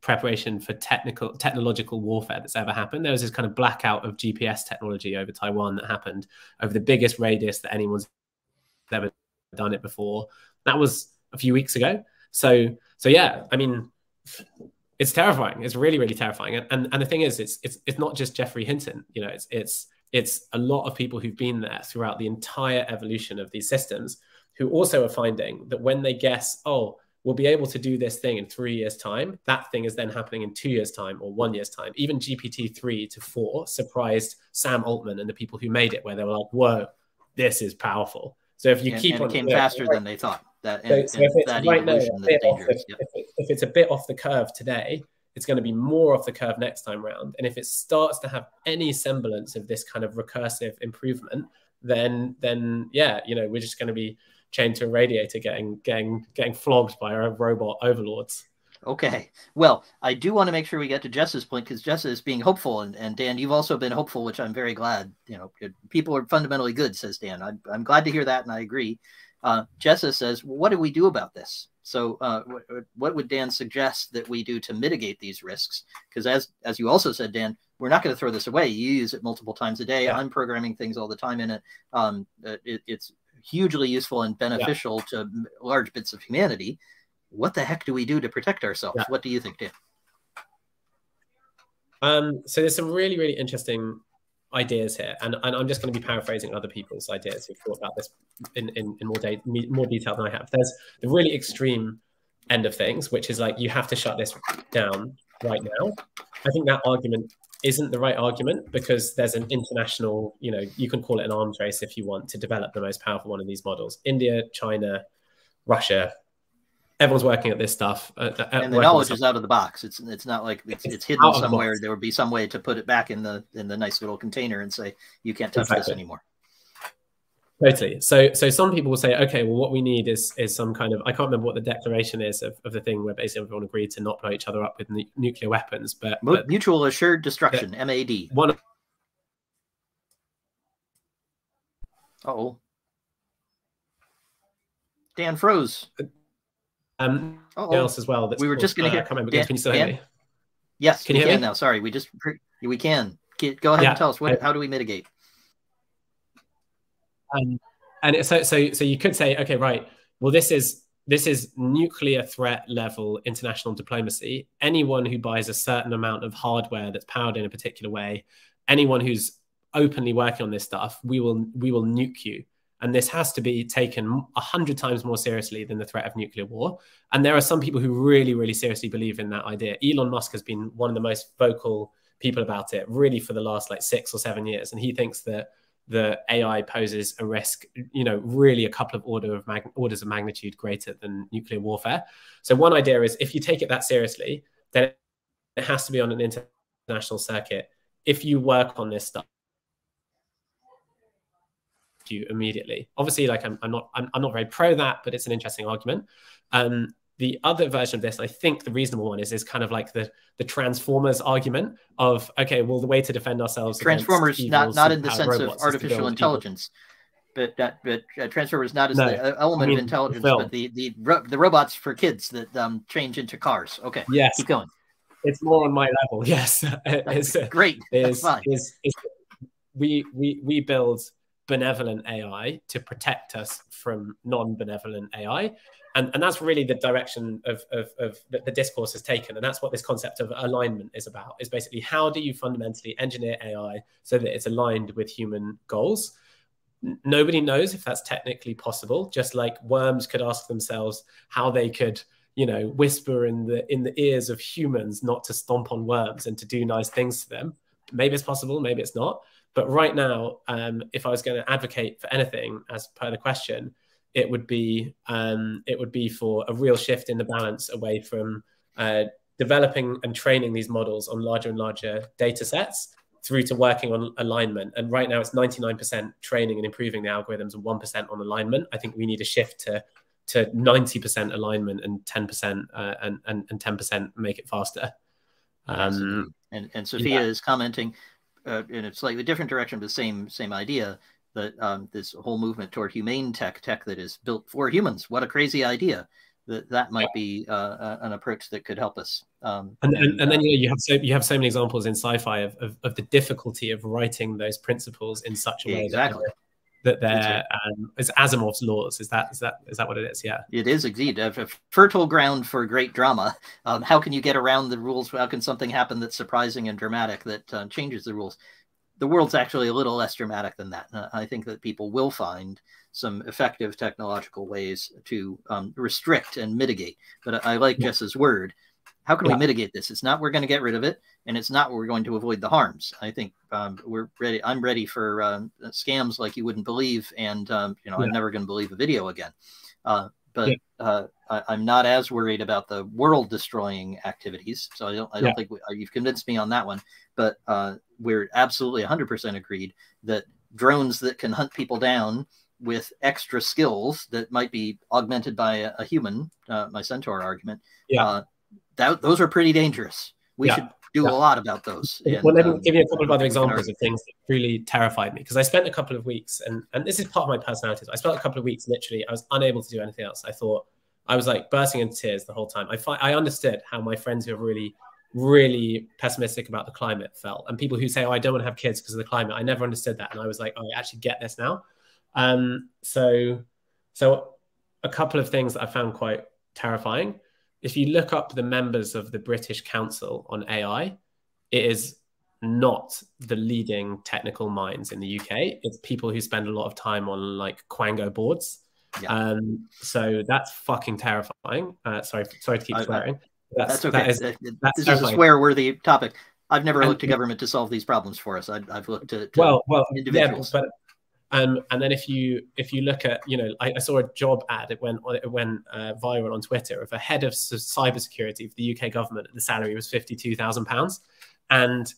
preparation for technical technological warfare that's ever happened. There was this kind of blackout of GPS technology over Taiwan that happened over the biggest radius that anyone's ever done it before. That was a few weeks ago. So so yeah, I mean it's terrifying. It's really, really terrifying. And, and and the thing is, it's it's it's not just Geoffrey Hinton. You know, it's it's it's a lot of people who've been there throughout the entire evolution of these systems, who also are finding that when they guess, oh, we'll be able to do this thing in three years' time, that thing is then happening in two years' time or one year's time. Even GPT three to four surprised Sam Altman and the people who made it, where they were like, "Whoa, this is powerful." So if you and, keep and on, it came faster than they thought. That, so, and, so if it's right now, the, yep. if, if it's a bit off the curve today, it's going to be more off the curve next time round. And if it starts to have any semblance of this kind of recursive improvement, then then yeah, you know, we're just going to be chained to a radiator, getting getting getting flogged by our robot overlords. Okay. Well, I do want to make sure we get to Jess's point because Jess is being hopeful, and, and Dan, you've also been hopeful, which I'm very glad. You know, people are fundamentally good, says Dan. I'm, I'm glad to hear that, and I agree. Uh, Jessa says, "What do we do about this?" So, uh, what, what would Dan suggest that we do to mitigate these risks? Because as as you also said, Dan, we're not going to throw this away. You use it multiple times a day. Yeah. I'm programming things all the time in it. Um, it it's hugely useful and beneficial yeah. to large bits of humanity what the heck do we do to protect ourselves? Yeah. What do you think, Dan? Um, so there's some really, really interesting ideas here, and, and I'm just going to be paraphrasing other people's ideas who've thought about this in, in, in more, more detail than I have. There's the really extreme end of things, which is like you have to shut this down right now. I think that argument isn't the right argument because there's an international, you know, you can call it an arms race if you want to develop the most powerful one of these models. India, China, Russia, everyone's working at this stuff. Uh, uh and the knowledge is out of the box. It's it's not like it's, it's, it's hidden somewhere. There would be some way to put it back in the in the nice little container and say you can't touch exactly. this anymore. Totally. So so some people will say, okay, well, what we need is is some kind of I can't remember what the declaration is of, of the thing where basically everyone agreed to not blow each other up with nuclear weapons, but, but mutual assured destruction (MAD). One. Of, oh. Dan froze. Um, Uh-oh. else as well. That we were just going to uh, hear. Remember, Dan, can you still hear me? Yes, can you hear can me now? Sorry, we just we can. Go ahead yeah. and tell us what. How do we mitigate? Um, and so so so you could say, okay, right. Well, this is this is nuclear threat level international diplomacy. Anyone who buys a certain amount of hardware that's powered in a particular way, anyone who's openly working on this stuff, we will we will nuke you. And this has to be taken a hundred times more seriously than the threat of nuclear war. And there are some people who really, really seriously believe in that idea. Elon Musk has been one of the most vocal people about it, really, for the last like six or seven years. And he thinks that the AI poses a risk, you know, really a couple of order of mag- orders of magnitude greater than nuclear warfare. So one idea is if you take it that seriously, then it has to be on an international circuit. If you work on this stuff, you immediately. Obviously, like I'm, I'm not, I'm, I'm, not very pro that, but it's an interesting argument. Um, the other version of this, I think the reasonable one is is kind of like the the Transformers argument of okay, well the way to defend ourselves. Transformers, not not in the sense of artificial intelligence, but that but uh, Transformers not as no, the element I mean, of intelligence, the but the the the robots for kids that um, change into cars. Okay, yes, keep going. It's more on my level. (laughs) Yes, it's, great. Is, is, is, we we we build benevolent AI to protect us from non-benevolent AI and, and that's really the direction of, of, of the, discourse has taken. And that's what this concept of alignment is about. Is basically how do you fundamentally engineer ai so that it's aligned with human goals? Nobody knows if that's technically possible. Just like worms could ask themselves how they could you know whisper in the in the ears of humans not to stomp on worms and to do nice things to them. Maybe it's possible maybe it's not but right now um, if i was going to advocate for anything as per the question it would be um, it would be for a real shift in the balance away from uh, developing and training these models on larger and larger data sets through to working on alignment. And right now it's 99% training and improving the algorithms and 1% on alignment. I think we need a shift to to 90% alignment and 10% uh, and, and, and 10% make it faster. Um, and, and Sophia yeah. is commenting uh, in a slightly different direction, but the same same idea that um, this whole movement toward humane tech, tech that is built for humans. What a crazy idea! That that might be uh, an approach that could help us. Um, and, and, and, then uh, you, know, you have so you have so many examples in sci-fi of, of, of, the difficulty of writing those principles in such a way exactly. that, that they're um, it's Asimov's laws. Is that is that is that what it is? Yeah, it is indeed a, a fertile ground for great drama. Um, how can you get around the rules? How can something happen that's surprising and dramatic that uh, changes the rules? the world's actually a little less dramatic than that. Uh, I think that people will find some effective technological ways to um, restrict and mitigate. But I like yeah. Jess's word. How can yeah. we mitigate this? It's not we're going to get rid of it, and it's not we're going to avoid the harms. I think um, we're ready. I'm ready for um, scams like you wouldn't believe, and um, you know yeah. I'm never going to believe a video again. Uh, but uh, I, am not as worried about the world destroying activities. So I don't, I don't think we, you've convinced me on that one. But uh, we're absolutely 100% agreed that drones that can hunt people down with extra skills that might be augmented by a, a human, uh, my centaur argument, yeah. That, those are pretty dangerous. We yeah. should do yeah. a lot about those. And, well, let me um, give you a couple of other examples of things that really terrified me because I spent a couple of weeks, and and this is part of my personality. I spent a couple of weeks literally. I was unable to do anything else. I thought I was like bursting into tears the whole time. I I understood how my friends who are really really pessimistic about the climate felt and people who say oh i don't want to have kids because of the climate i never understood that and i was like oh, i actually get this now um, so so a couple of things that i found quite terrifying if you look up the members of the british council on ai it is not the leading technical minds in the uk it's people who spend a lot of time on like quango boards yeah. um, so that's fucking terrifying uh, sorry sorry to keep swearing that's, that's okay. That is, that's this is a swear-worthy topic. I've never and, looked to government to solve these problems for us. I, have looked to, to, well, well, individuals. Yeah, but um, and then if you if you look at you know I, I saw a job ad it went it went uh, viral on Twitter of a head of cybersecurity for the UK government. The salary was fifty two thousand pounds, and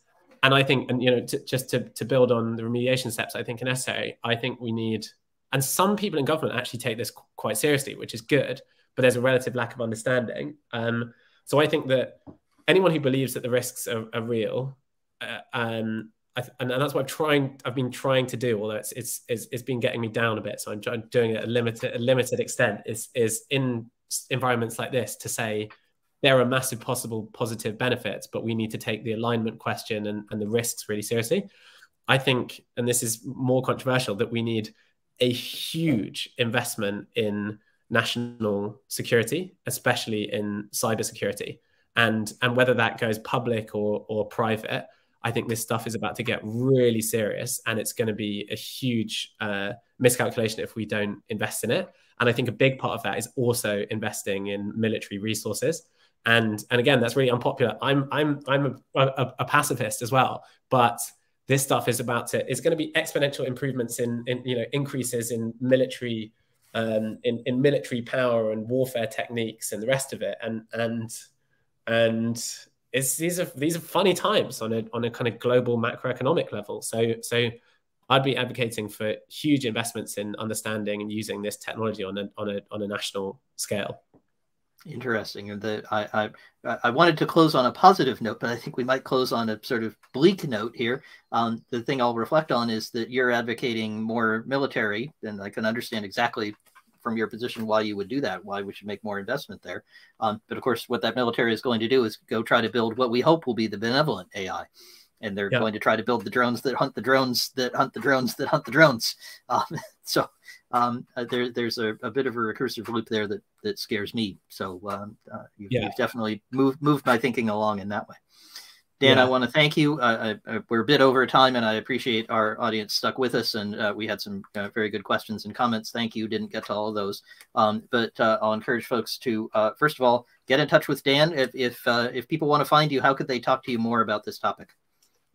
and I think and you know to, just to to build on the remediation steps I think are necessary. I think we need and some people in government actually take this quite seriously, which is good. But there's a relative lack of understanding. Um, so I think that anyone who believes that the risks are, are real, uh, um, and, and, that's what I'm trying. I've been trying to do, although it's it's it's, it's been getting me down a bit. So I'm, I'm doing it a limited a limited extent. Is is in environments like this to say there are massive possible positive benefits, but we need to take the alignment question and, and the risks really seriously. I think, and this is more controversial, that we need a huge investment in national security, especially in cybersecurity. And, and whether that goes public or, or private, I think this stuff is about to get really serious, and it's going to be a huge uh, miscalculation if we don't invest in it. And I think a big part of that is also investing in military resources. And and again, that's really unpopular. I'm I'm I'm a, a, a pacifist as well, but this stuff is about to it's going to be exponential improvements in, in you know increases in military um, in, in military power and warfare techniques and the rest of it and and and it's these are these are funny times on a on a kind of global macroeconomic level so so I'd be advocating for huge investments in understanding and using this technology on a on a on a national scale. Interesting. And the I, I I wanted to close on a positive note, but I think we might close on a sort of bleak note here. Um, the thing I'll reflect on is that you're advocating more military, and I can understand exactly from your position why you would do that, why we should make more investment there. Um, but of course, what that military is going to do is go try to build what we hope will be the benevolent AI and they're going to try to build the drones that hunt the drones that hunt the drones that hunt the drones. (laughs) Um, so um, uh, there, there's a, a, bit of a recursive loop there that that scares me. So um, uh, you've, yeah. you've, definitely moved moved my thinking along in that way. Dan, yeah. I want to thank you. Uh, I, I, we're a bit over time, and I appreciate our audience stuck with us, and uh, we had some uh, very good questions and comments. Thank you. Didn't get to all of those, um, but uh, I'll encourage folks to first of all get in touch with Dan. If if, if people want to find you, how could they talk to you more about this topic?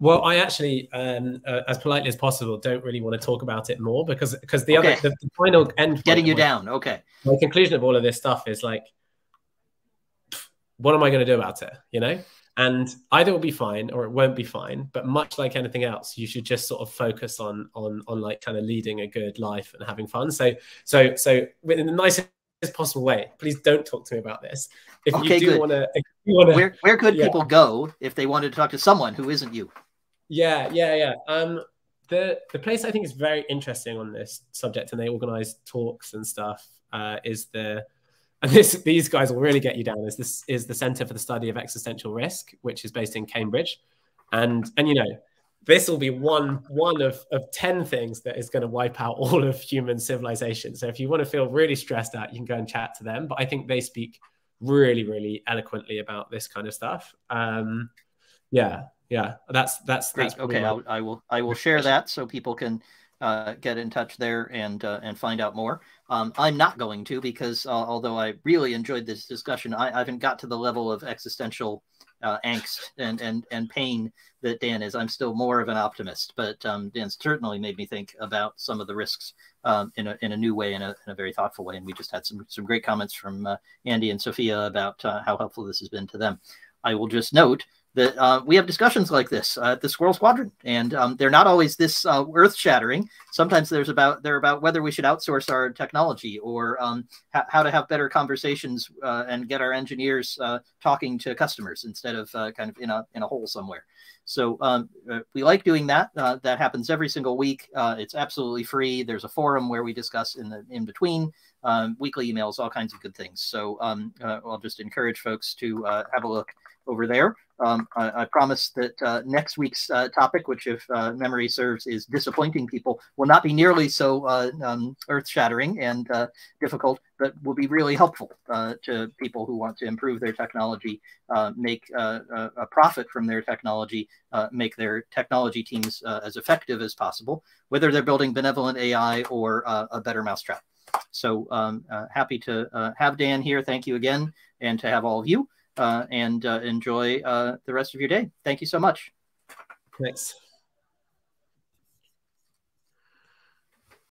Well, I actually, um, uh, as politely as possible, don't really want to talk about it more because because the okay. other the, the, final end getting you down. Okay. My conclusion of all of this stuff is like, what am I going to do about it? You know, and either it will be fine or it won't be fine. But much like anything else, you should just sort of focus on on on like kind of leading a good life and having fun. So so so in the nicest possible way, please don't talk to me about this. If okay, you do want to, where where could yeah. people go if they wanted to talk to someone who isn't you? Yeah, yeah, yeah. Um, the the place I think is very interesting on this subject, and they organise talks and stuff, uh, is the and this these guys will really get you down. Is this is the Centre for the Study of Existential Risk, which is based in Cambridge, and and you know this will be one one of, of 10 things that is going to wipe out (laughs) all of human civilization. So if you want to feel really stressed out you can go and chat to them. But i think they speak really really eloquently about this kind of stuff. Um, yeah yeah, that's that's great. That's okay, I'll, I will I will share that so people can uh, get in touch there and uh, and find out more. Um, I'm not going to because uh, although I really enjoyed this discussion, I, I, haven't got to the level of existential uh, angst and and and pain that Dan is. I'm still more of an optimist, but um, Dan certainly made me think about some of the risks um, in a in a new way, in a, in a very thoughtful way. And we just had some some great comments from uh, Andy and Sophia about uh, how helpful this has been to them. I will just note that uh, we have discussions like this uh, at the Squirrel Squadron, and um, they're not always this uh, earth-shattering. Sometimes there's about they're about whether we should outsource our technology or um, how to have better conversations uh, and get our engineers uh, talking to customers instead of uh, kind of in a in a hole somewhere. So um, we like doing that. that happens every single week. it's absolutely free. There's a forum where we discuss in the in between. Um, weekly emails, all kinds of good things. So um, I'll just encourage folks to have a look over there. Um, I, I, promise that uh, next week's uh, topic, which if uh, memory serves is disappointing people, will not be nearly so uh, um, earth-shattering and uh, difficult, but will be really helpful uh, to people who want to improve their technology, make a, profit from their technology, make their technology teams as effective as possible, whether they're building benevolent AI or a better mousetrap. So um, happy to have Dan here. Thank you again, and to have all of you and uh, enjoy uh, the rest of your day. Thank you so much. Thanks.